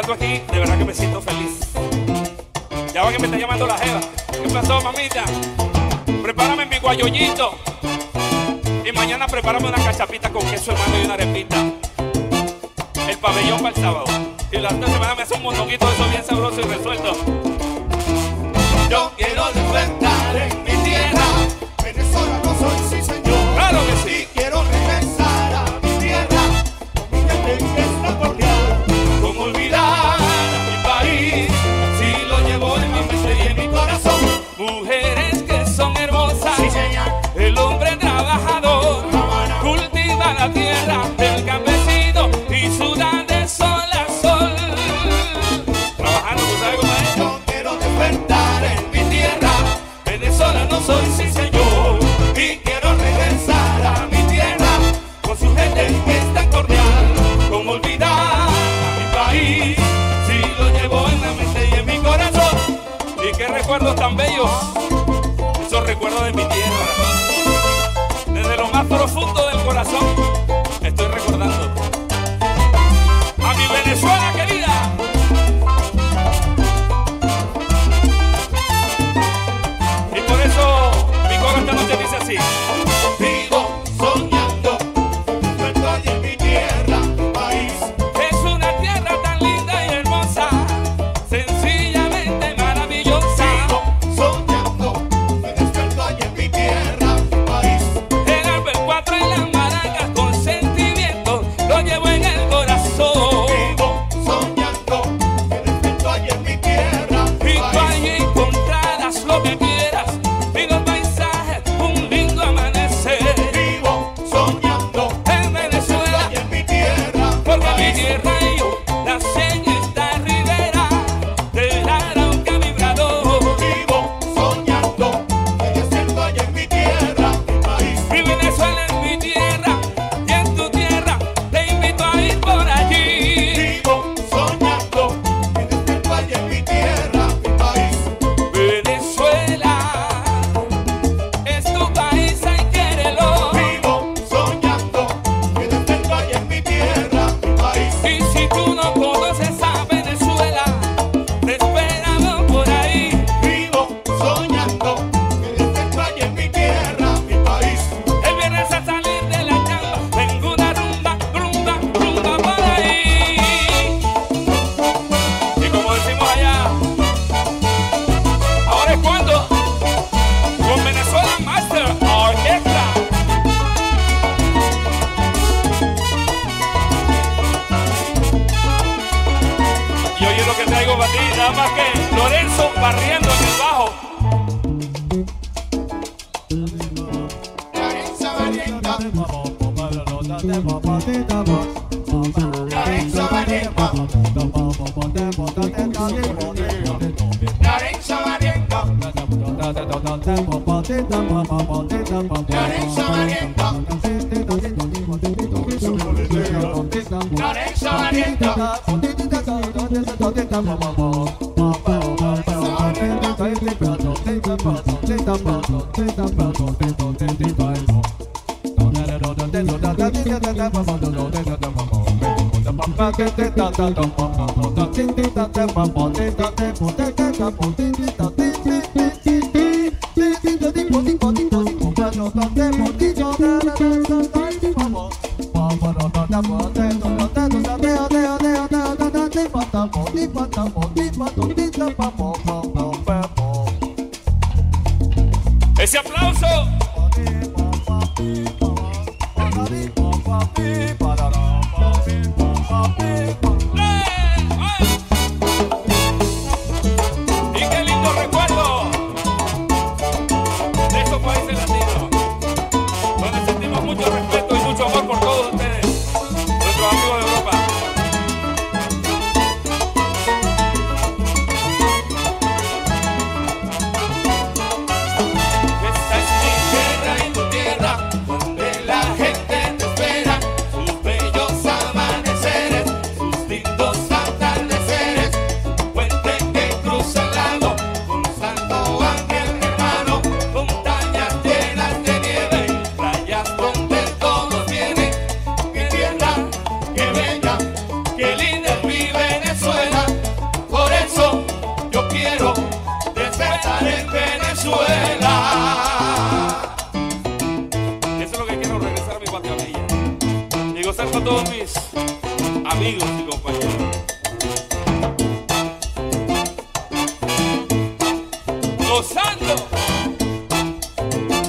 aquí, de verdad que me siento feliz. Ya va que me está llamando la jeva. ¿Qué pasó, mamita? Prepárame mi guayollito. Y mañana prepárame una cachapita con queso, hermano, y una arepita. El pabellón para el sábado. Y la otra semana me hace un montonguito de eso bien sabroso y resuelto. Yo quiero de resuelto.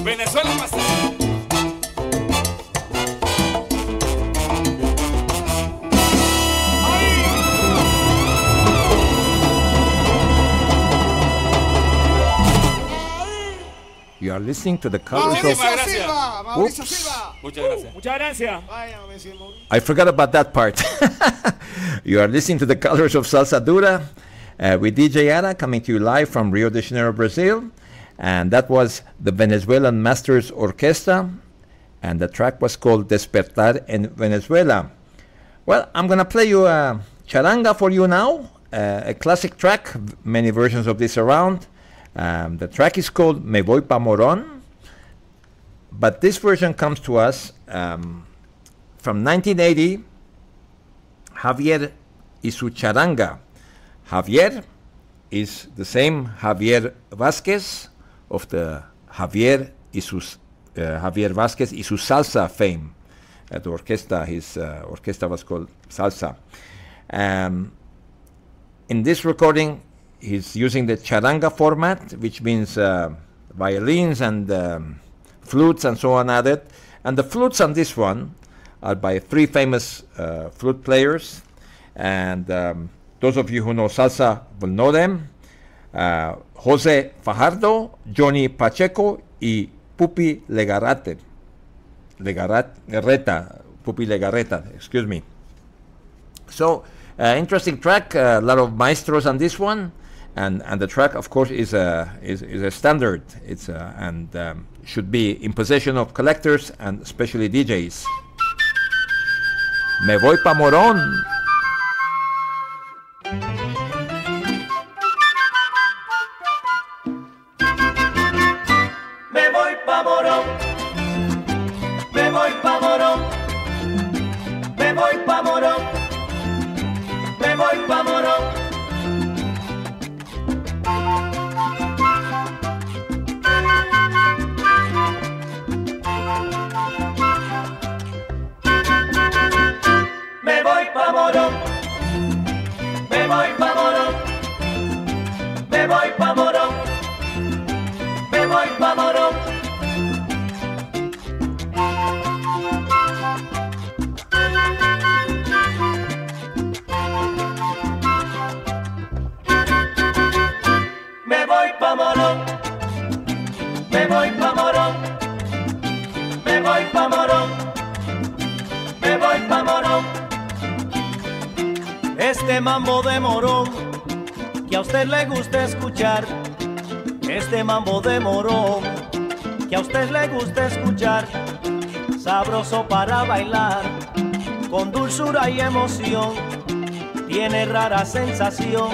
Venezuela más. You are listening to the colors of. Muchísimas gracias. Oops. Muchas gracias. Muchas gracias. I forgot about that part. you are listening to the colors of Salsa Dura uh, with DJ Ara coming to you live from Rio de Janeiro, Brazil. And that was the Venezuelan Masters Orchestra. And the track was called Despertar en Venezuela. Well, I'm going to play you a charanga for you now, uh, a classic track, many versions of this around. Um, the track is called Me Voy Pa Morón. But this version comes to us um, from 1980, Javier y su charanga. Javier is the same Javier Vasquez of the Javier y sus uh, Javier Vasquez y su salsa fame. At the orchestra, his uh, orchestra was called Salsa. Um, in this recording, he's using the charanga format, which means uh, violins and um, flutes and so on added. And the flutes on this one are by three famous uh, flute players. And um, those of you who know salsa will know them. Uh, Jose Fajardo, Johnny Pacheco, y Pupi Legarate. Legarat, Garreta, Pupi Legarreta, excuse me. So, uh, interesting track, a lot of maestros on this one. And, and the track, of course, is a, is, is a standard. It's a, and um, should be in possession of collectors and especially DJs. Me voy pa Morón. Voy pa' Morón. Me voy pa' este mambo de morón, que a usted le gusta escuchar, este mambo de morón, que a usted le gusta escuchar, sabroso para bailar, con dulzura y emoción, tiene rara sensación,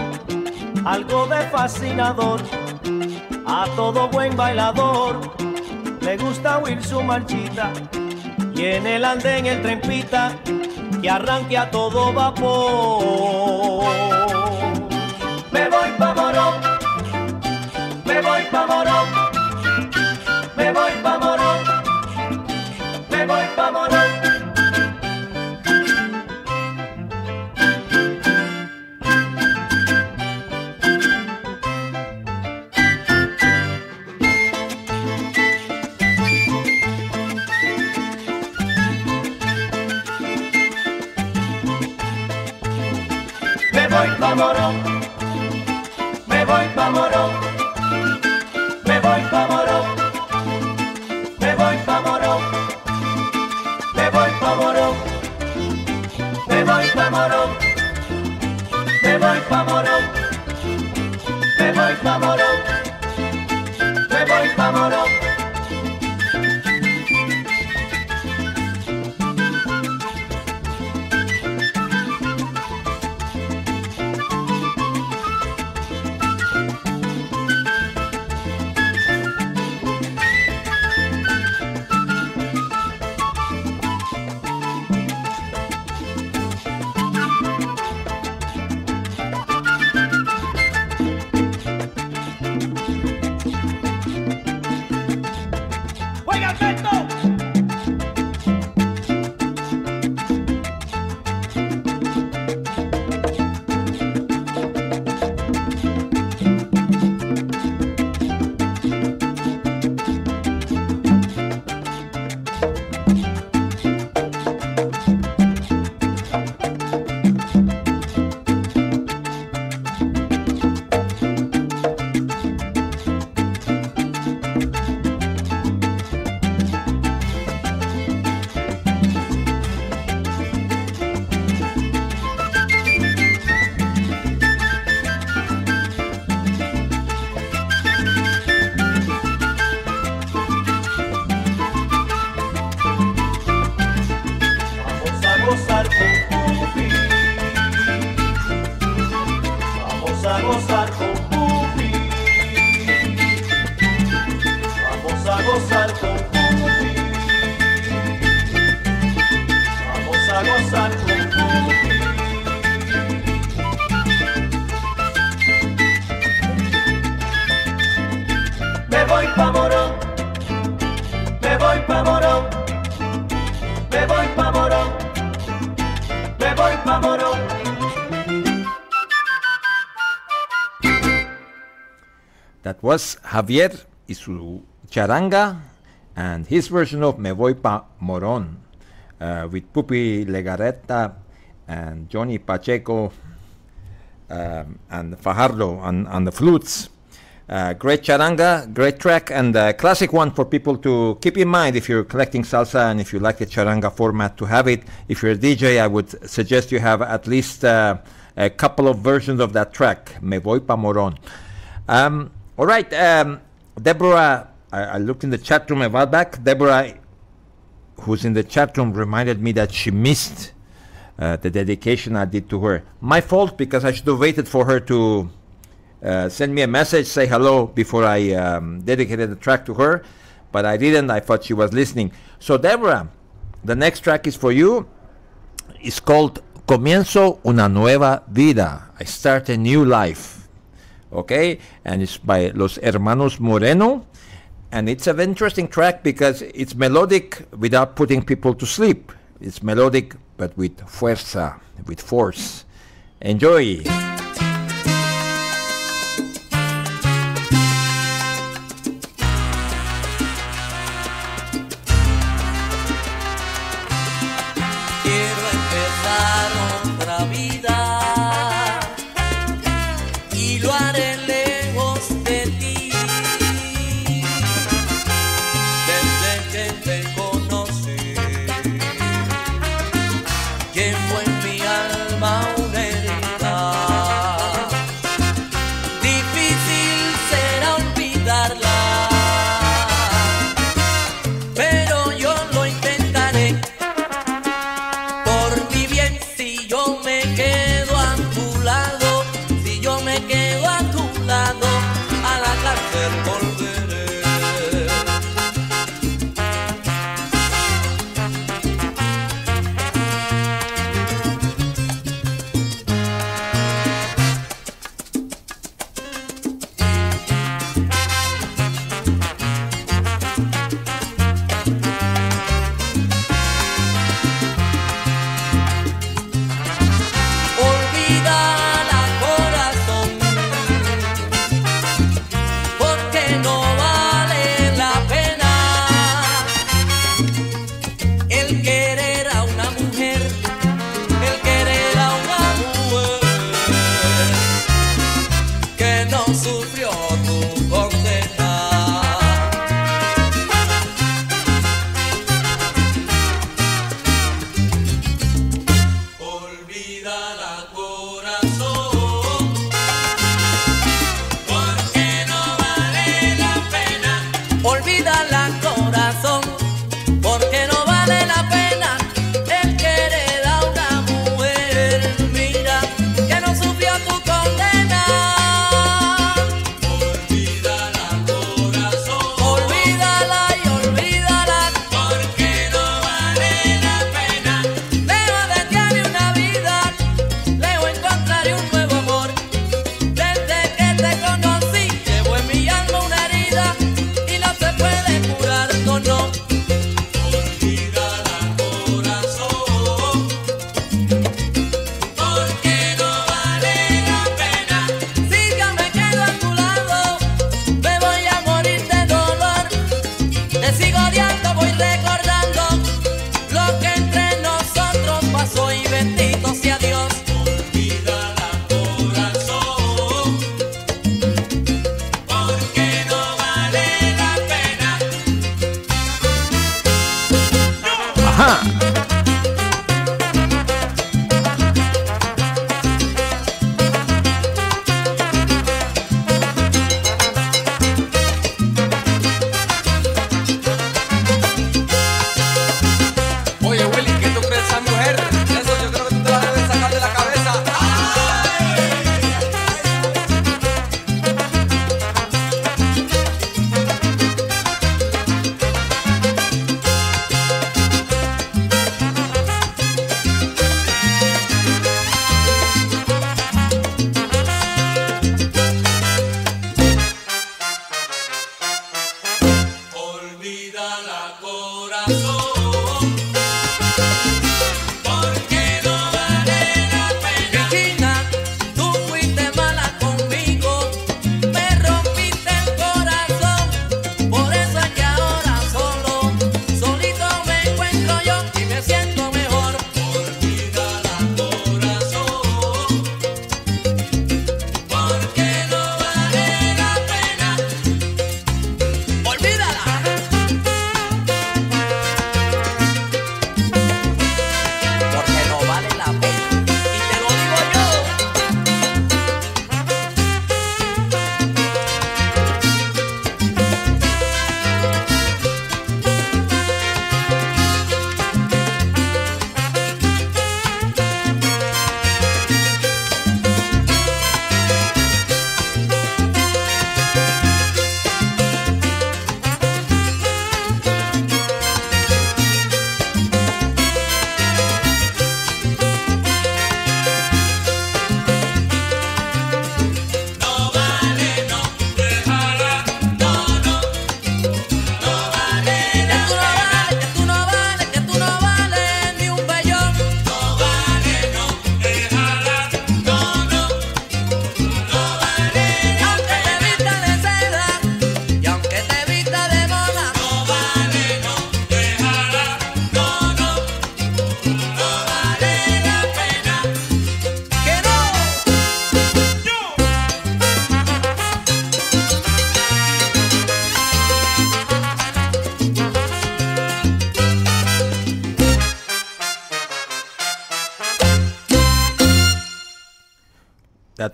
algo de fascinador, a todo buen bailador, le gusta oír su marchita. Y en el andén el tren pita que arranque a todo vapor. Me voy pa' Morón, me voy pa' Morón, was Javier y su charanga and his version of Me Voy Pa Morón uh, with Pupi Legarreta and Johnny Pacheco um, and Fajardo on, on the flutes. Uh, great charanga, great track, and a classic one for people to keep in mind if you're collecting salsa and if you like the charanga format to have it. If you're a DJ, I would suggest you have at least uh, a couple of versions of that track, Me Voy Pa Morón. Um, all right, um, Deborah, I, I looked in the chat room a while back. Deborah, who's in the chat room, reminded me that she missed uh, the dedication I did to her. My fault because I should have waited for her to uh, send me a message, say hello before I um, dedicated the track to her, but I didn't. I thought she was listening. So, Deborah, the next track is for you. It's called Comienzo una nueva vida. I start a new life. Okay? And it's by Los Hermanos Moreno. And it's an interesting track because it's melodic without putting people to sleep. It's melodic but with fuerza, with force. Enjoy.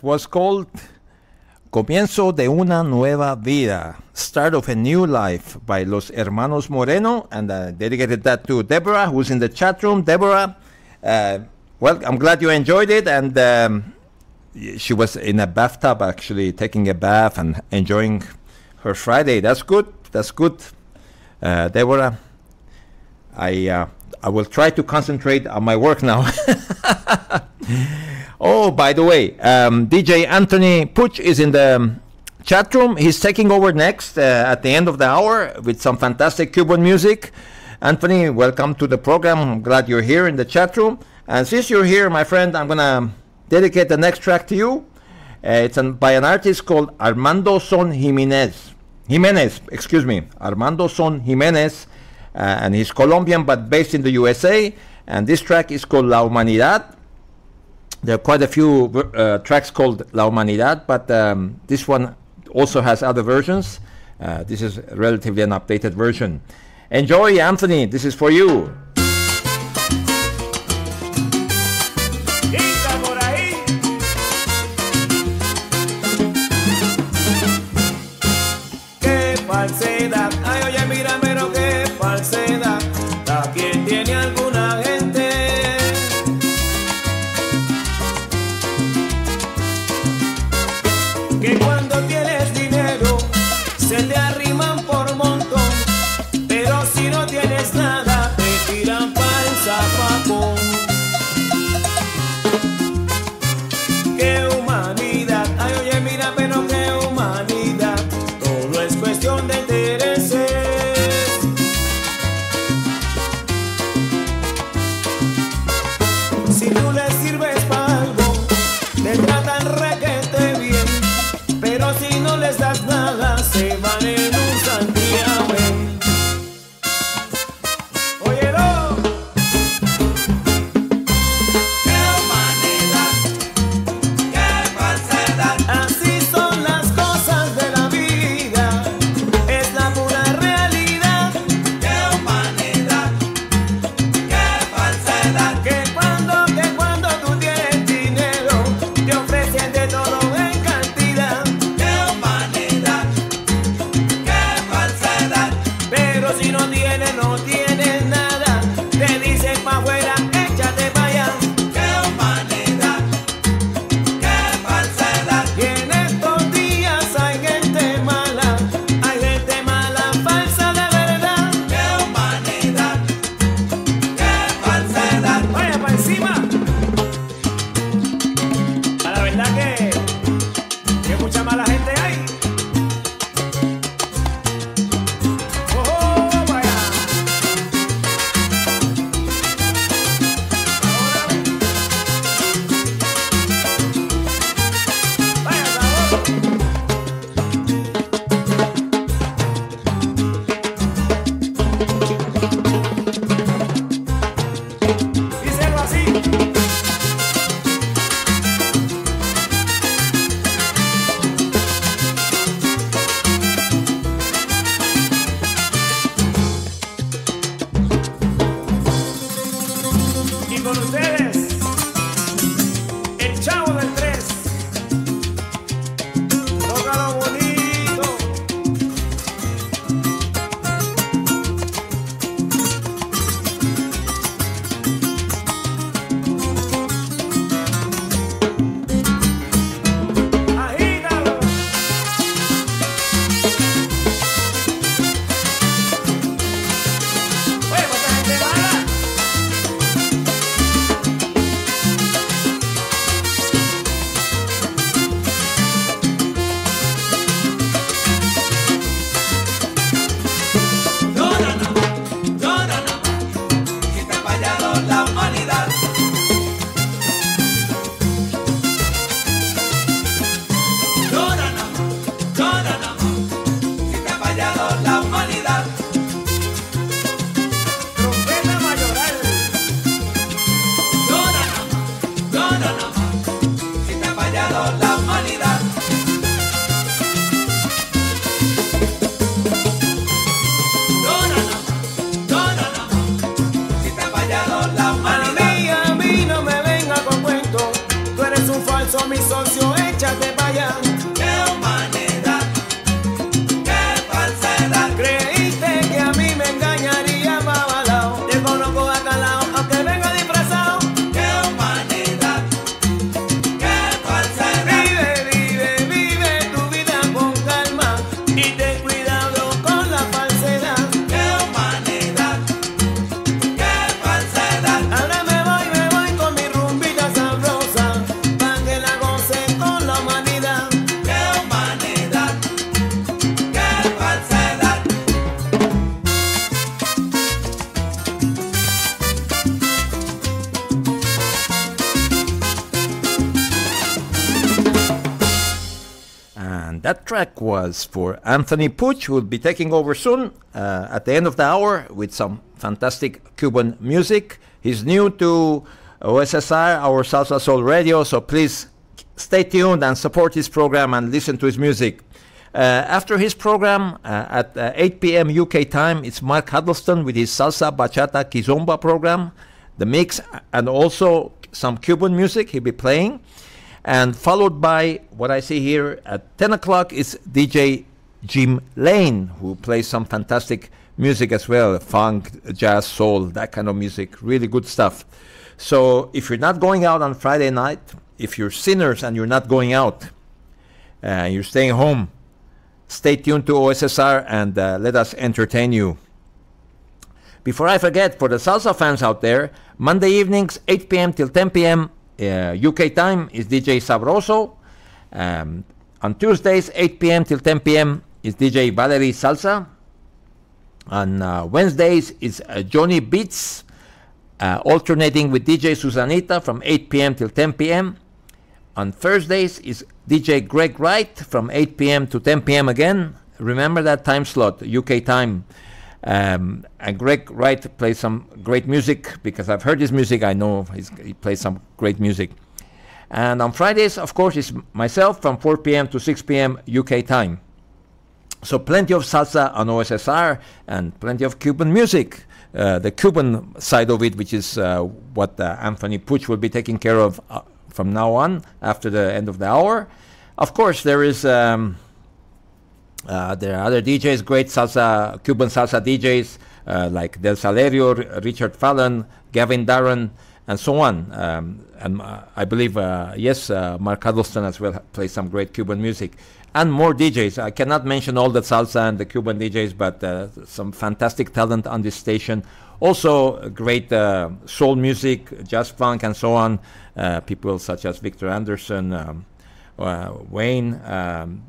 Was called Comienzo de una nueva vida, Start of a New Life by Los Hermanos Moreno, and I dedicated that to Deborah, who's in the chat room. Deborah, uh, well, I'm glad you enjoyed it, and um, she was in a bathtub actually, taking a bath and enjoying her Friday. That's good. That's good, uh, Deborah. I uh, I will try to concentrate on my work now. oh, by the way, um, DJ Anthony Puch is in the um, chat room. He's taking over next uh, at the end of the hour with some fantastic Cuban music. Anthony, welcome to the program. I'm glad you're here in the chat room. And since you're here, my friend, I'm gonna dedicate the next track to you. Uh, it's an, by an artist called Armando Son Jimenez. Jimenez, excuse me, Armando Son Jimenez, uh, and he's Colombian but based in the USA. And this track is called La Humanidad. There are quite a few uh, tracks called La Humanidad, but um, this one also has other versions. Uh, this is relatively an updated version. Enjoy, Anthony. This is for you. That track was for Anthony Puch, who will be taking over soon uh, at the end of the hour with some fantastic Cuban music. He's new to OSSR, our Salsa Soul Radio, so please stay tuned and support his program and listen to his music. Uh, after his program uh, at uh, 8 p.m. UK time, it's Mark Huddleston with his Salsa Bachata Kizomba program, the mix, and also some Cuban music he'll be playing and followed by what I see here at 10 o'clock is DJ Jim Lane, who plays some fantastic music as well funk, jazz, soul, that kind of music. Really good stuff. So if you're not going out on Friday night, if you're sinners and you're not going out, uh, you're staying home, stay tuned to OSSR and uh, let us entertain you. Before I forget, for the salsa fans out there, Monday evenings, 8 p.m. till 10 p.m. Uh, UK time is DJ Sabroso. Um, on Tuesdays, 8 p.m. till 10 p.m. is DJ Valerie Salsa. On uh, Wednesdays is uh, Johnny Beats, uh, alternating with DJ Susanita from 8 p.m. till 10 p.m. On Thursdays is DJ Greg Wright from 8 p.m. to 10 p.m. again. Remember that time slot, UK time. Um, and Greg Wright plays some great music because I've heard his music. I know he plays some great music. And on Fridays, of course, it's myself from 4 p.m. to 6 p.m. UK time. So plenty of salsa on OSSR and plenty of Cuban music. Uh, the Cuban side of it, which is uh, what uh, Anthony Puch will be taking care of uh, from now on after the end of the hour. Of course, there is um, Uh, there are other DJs, great salsa, Cuban salsa DJs uh, like Del Salerio, R- Richard Fallon, Gavin Darren, and so on. Um, and uh, I believe, uh, yes, uh, Mark Huddleston as well plays some great Cuban music. And more DJs. I cannot mention all the salsa and the Cuban DJs, but some fantastic talent on this station. Also, great soul music, jazz funk, and so on. People such as Victor Anderson, um, uh, Wayne, um,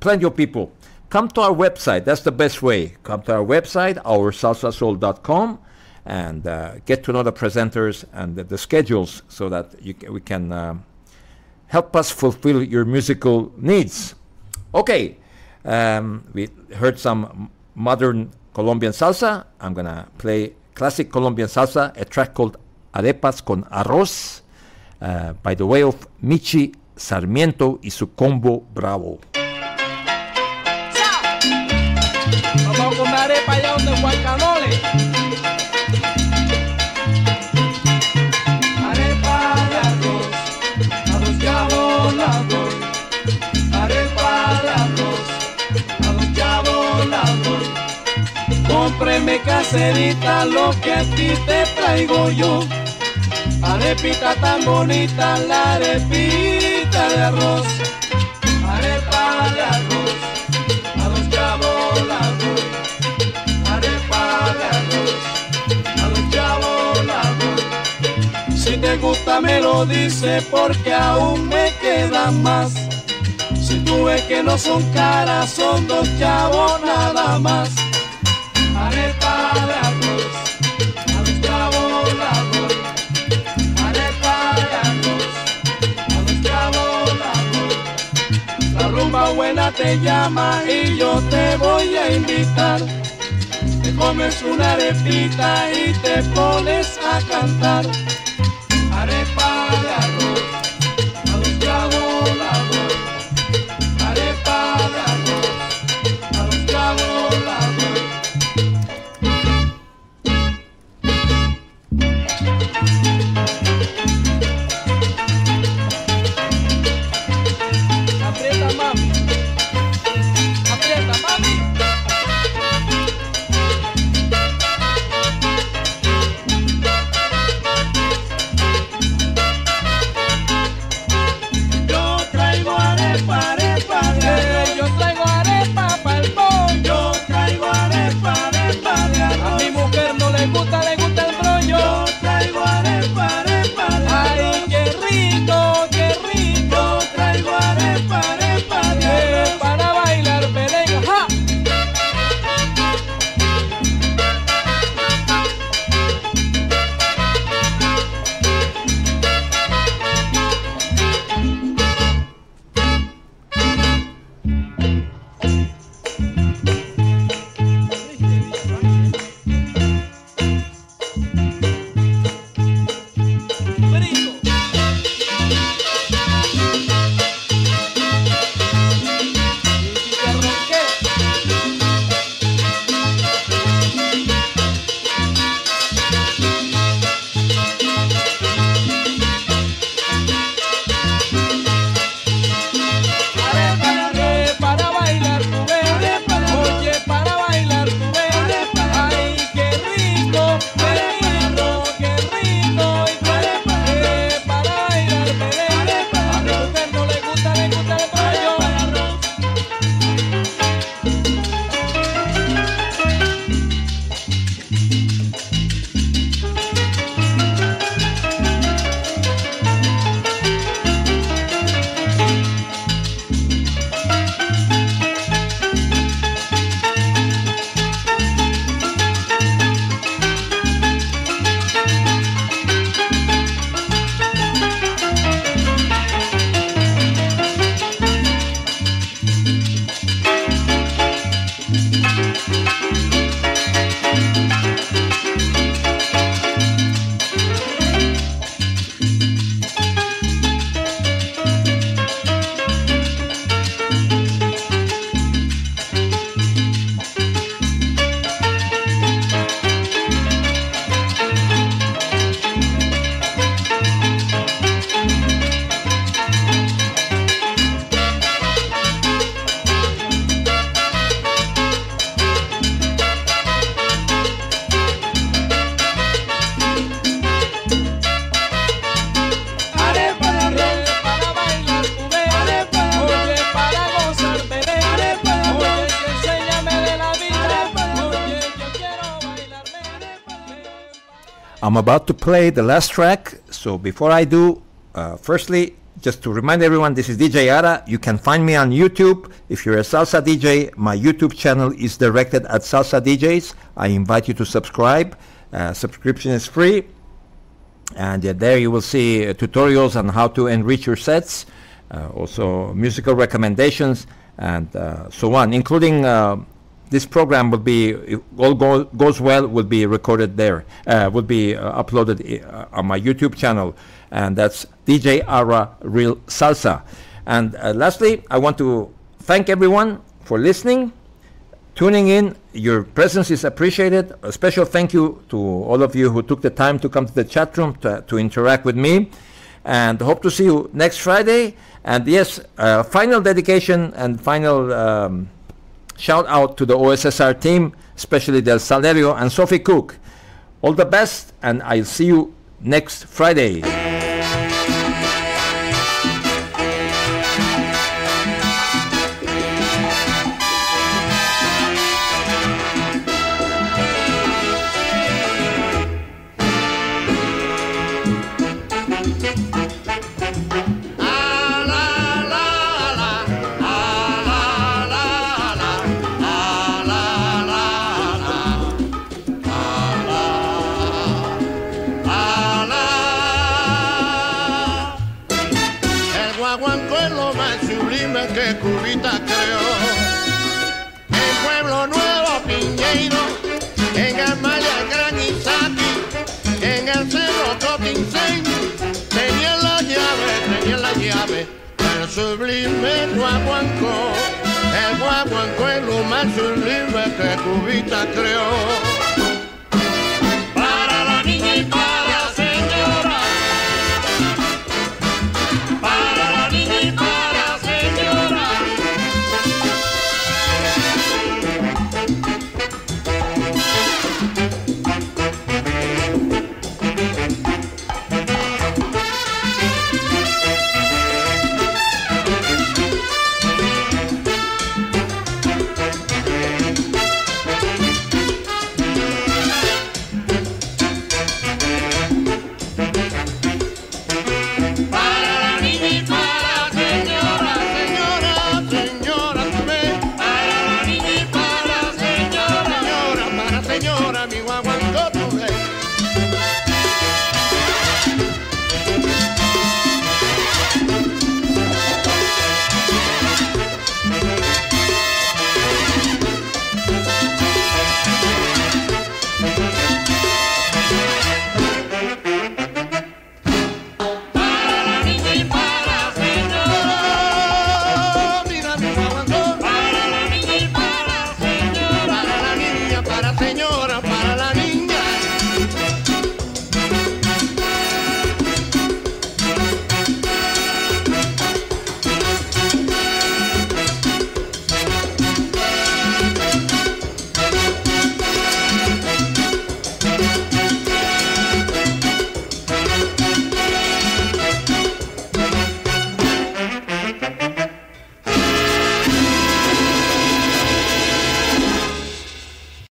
plenty of people. Come to our website. That's the best way. Come to our website, oursalsasoul.com, and uh, get to know the presenters and the, the schedules so that you, ca- we can um, help us fulfill your musical needs. Okay, um, we heard some modern Colombian salsa. I'm gonna play classic Colombian salsa, a track called Arepas con Arroz, uh, by the way of Michi Sarmiento y su combo Bravo. Vamos a comer arepa allá donde Guaycanole. Arepa de arroz, arroz ya volador. Arepa de arroz, arroz ya volador. Cómpreme caserita lo que a ti te traigo yo. Arepita tan bonita, la arepita de arroz. Arepa de arroz, arroz ya volador. Arepa de arroz, arroz ya volador. Si te gusta me lo dice porque aún me quedan más. Si tú ves que no son caras, son dos chavos nada más. Te llama y yo te voy a invitar. Te comes una arepita y te pones a cantar. About to play the last track. So before I do, uh, firstly, just to remind everyone, this is DJ Ara. You can find me on YouTube. If you're a salsa DJ, my YouTube channel is directed at Salsa DJs. I invite you to subscribe. Uh, subscription is free. And uh, there you will see uh, tutorials on how to enrich your sets, uh, also musical recommendations, and uh, so on, including this program will be, if all go, goes well, will be recorded there, uh, will be uh, uploaded uh, on my YouTube channel, and that's DJ Ara Real Salsa. And uh, lastly, I want to thank everyone for listening, tuning in. Your presence is appreciated. A special thank you to all of you who took the time to come to the chat room to, to interact with me. And hope to see you next Friday. And yes, uh, final dedication and final um, shout out to the OSSR team, especially Del Salerio and Sophie Cook. All the best, and I'll see you next Friday. Sublime guaguancó, el guaguancó es lo más sublime que Cubita creó. Para la niña y para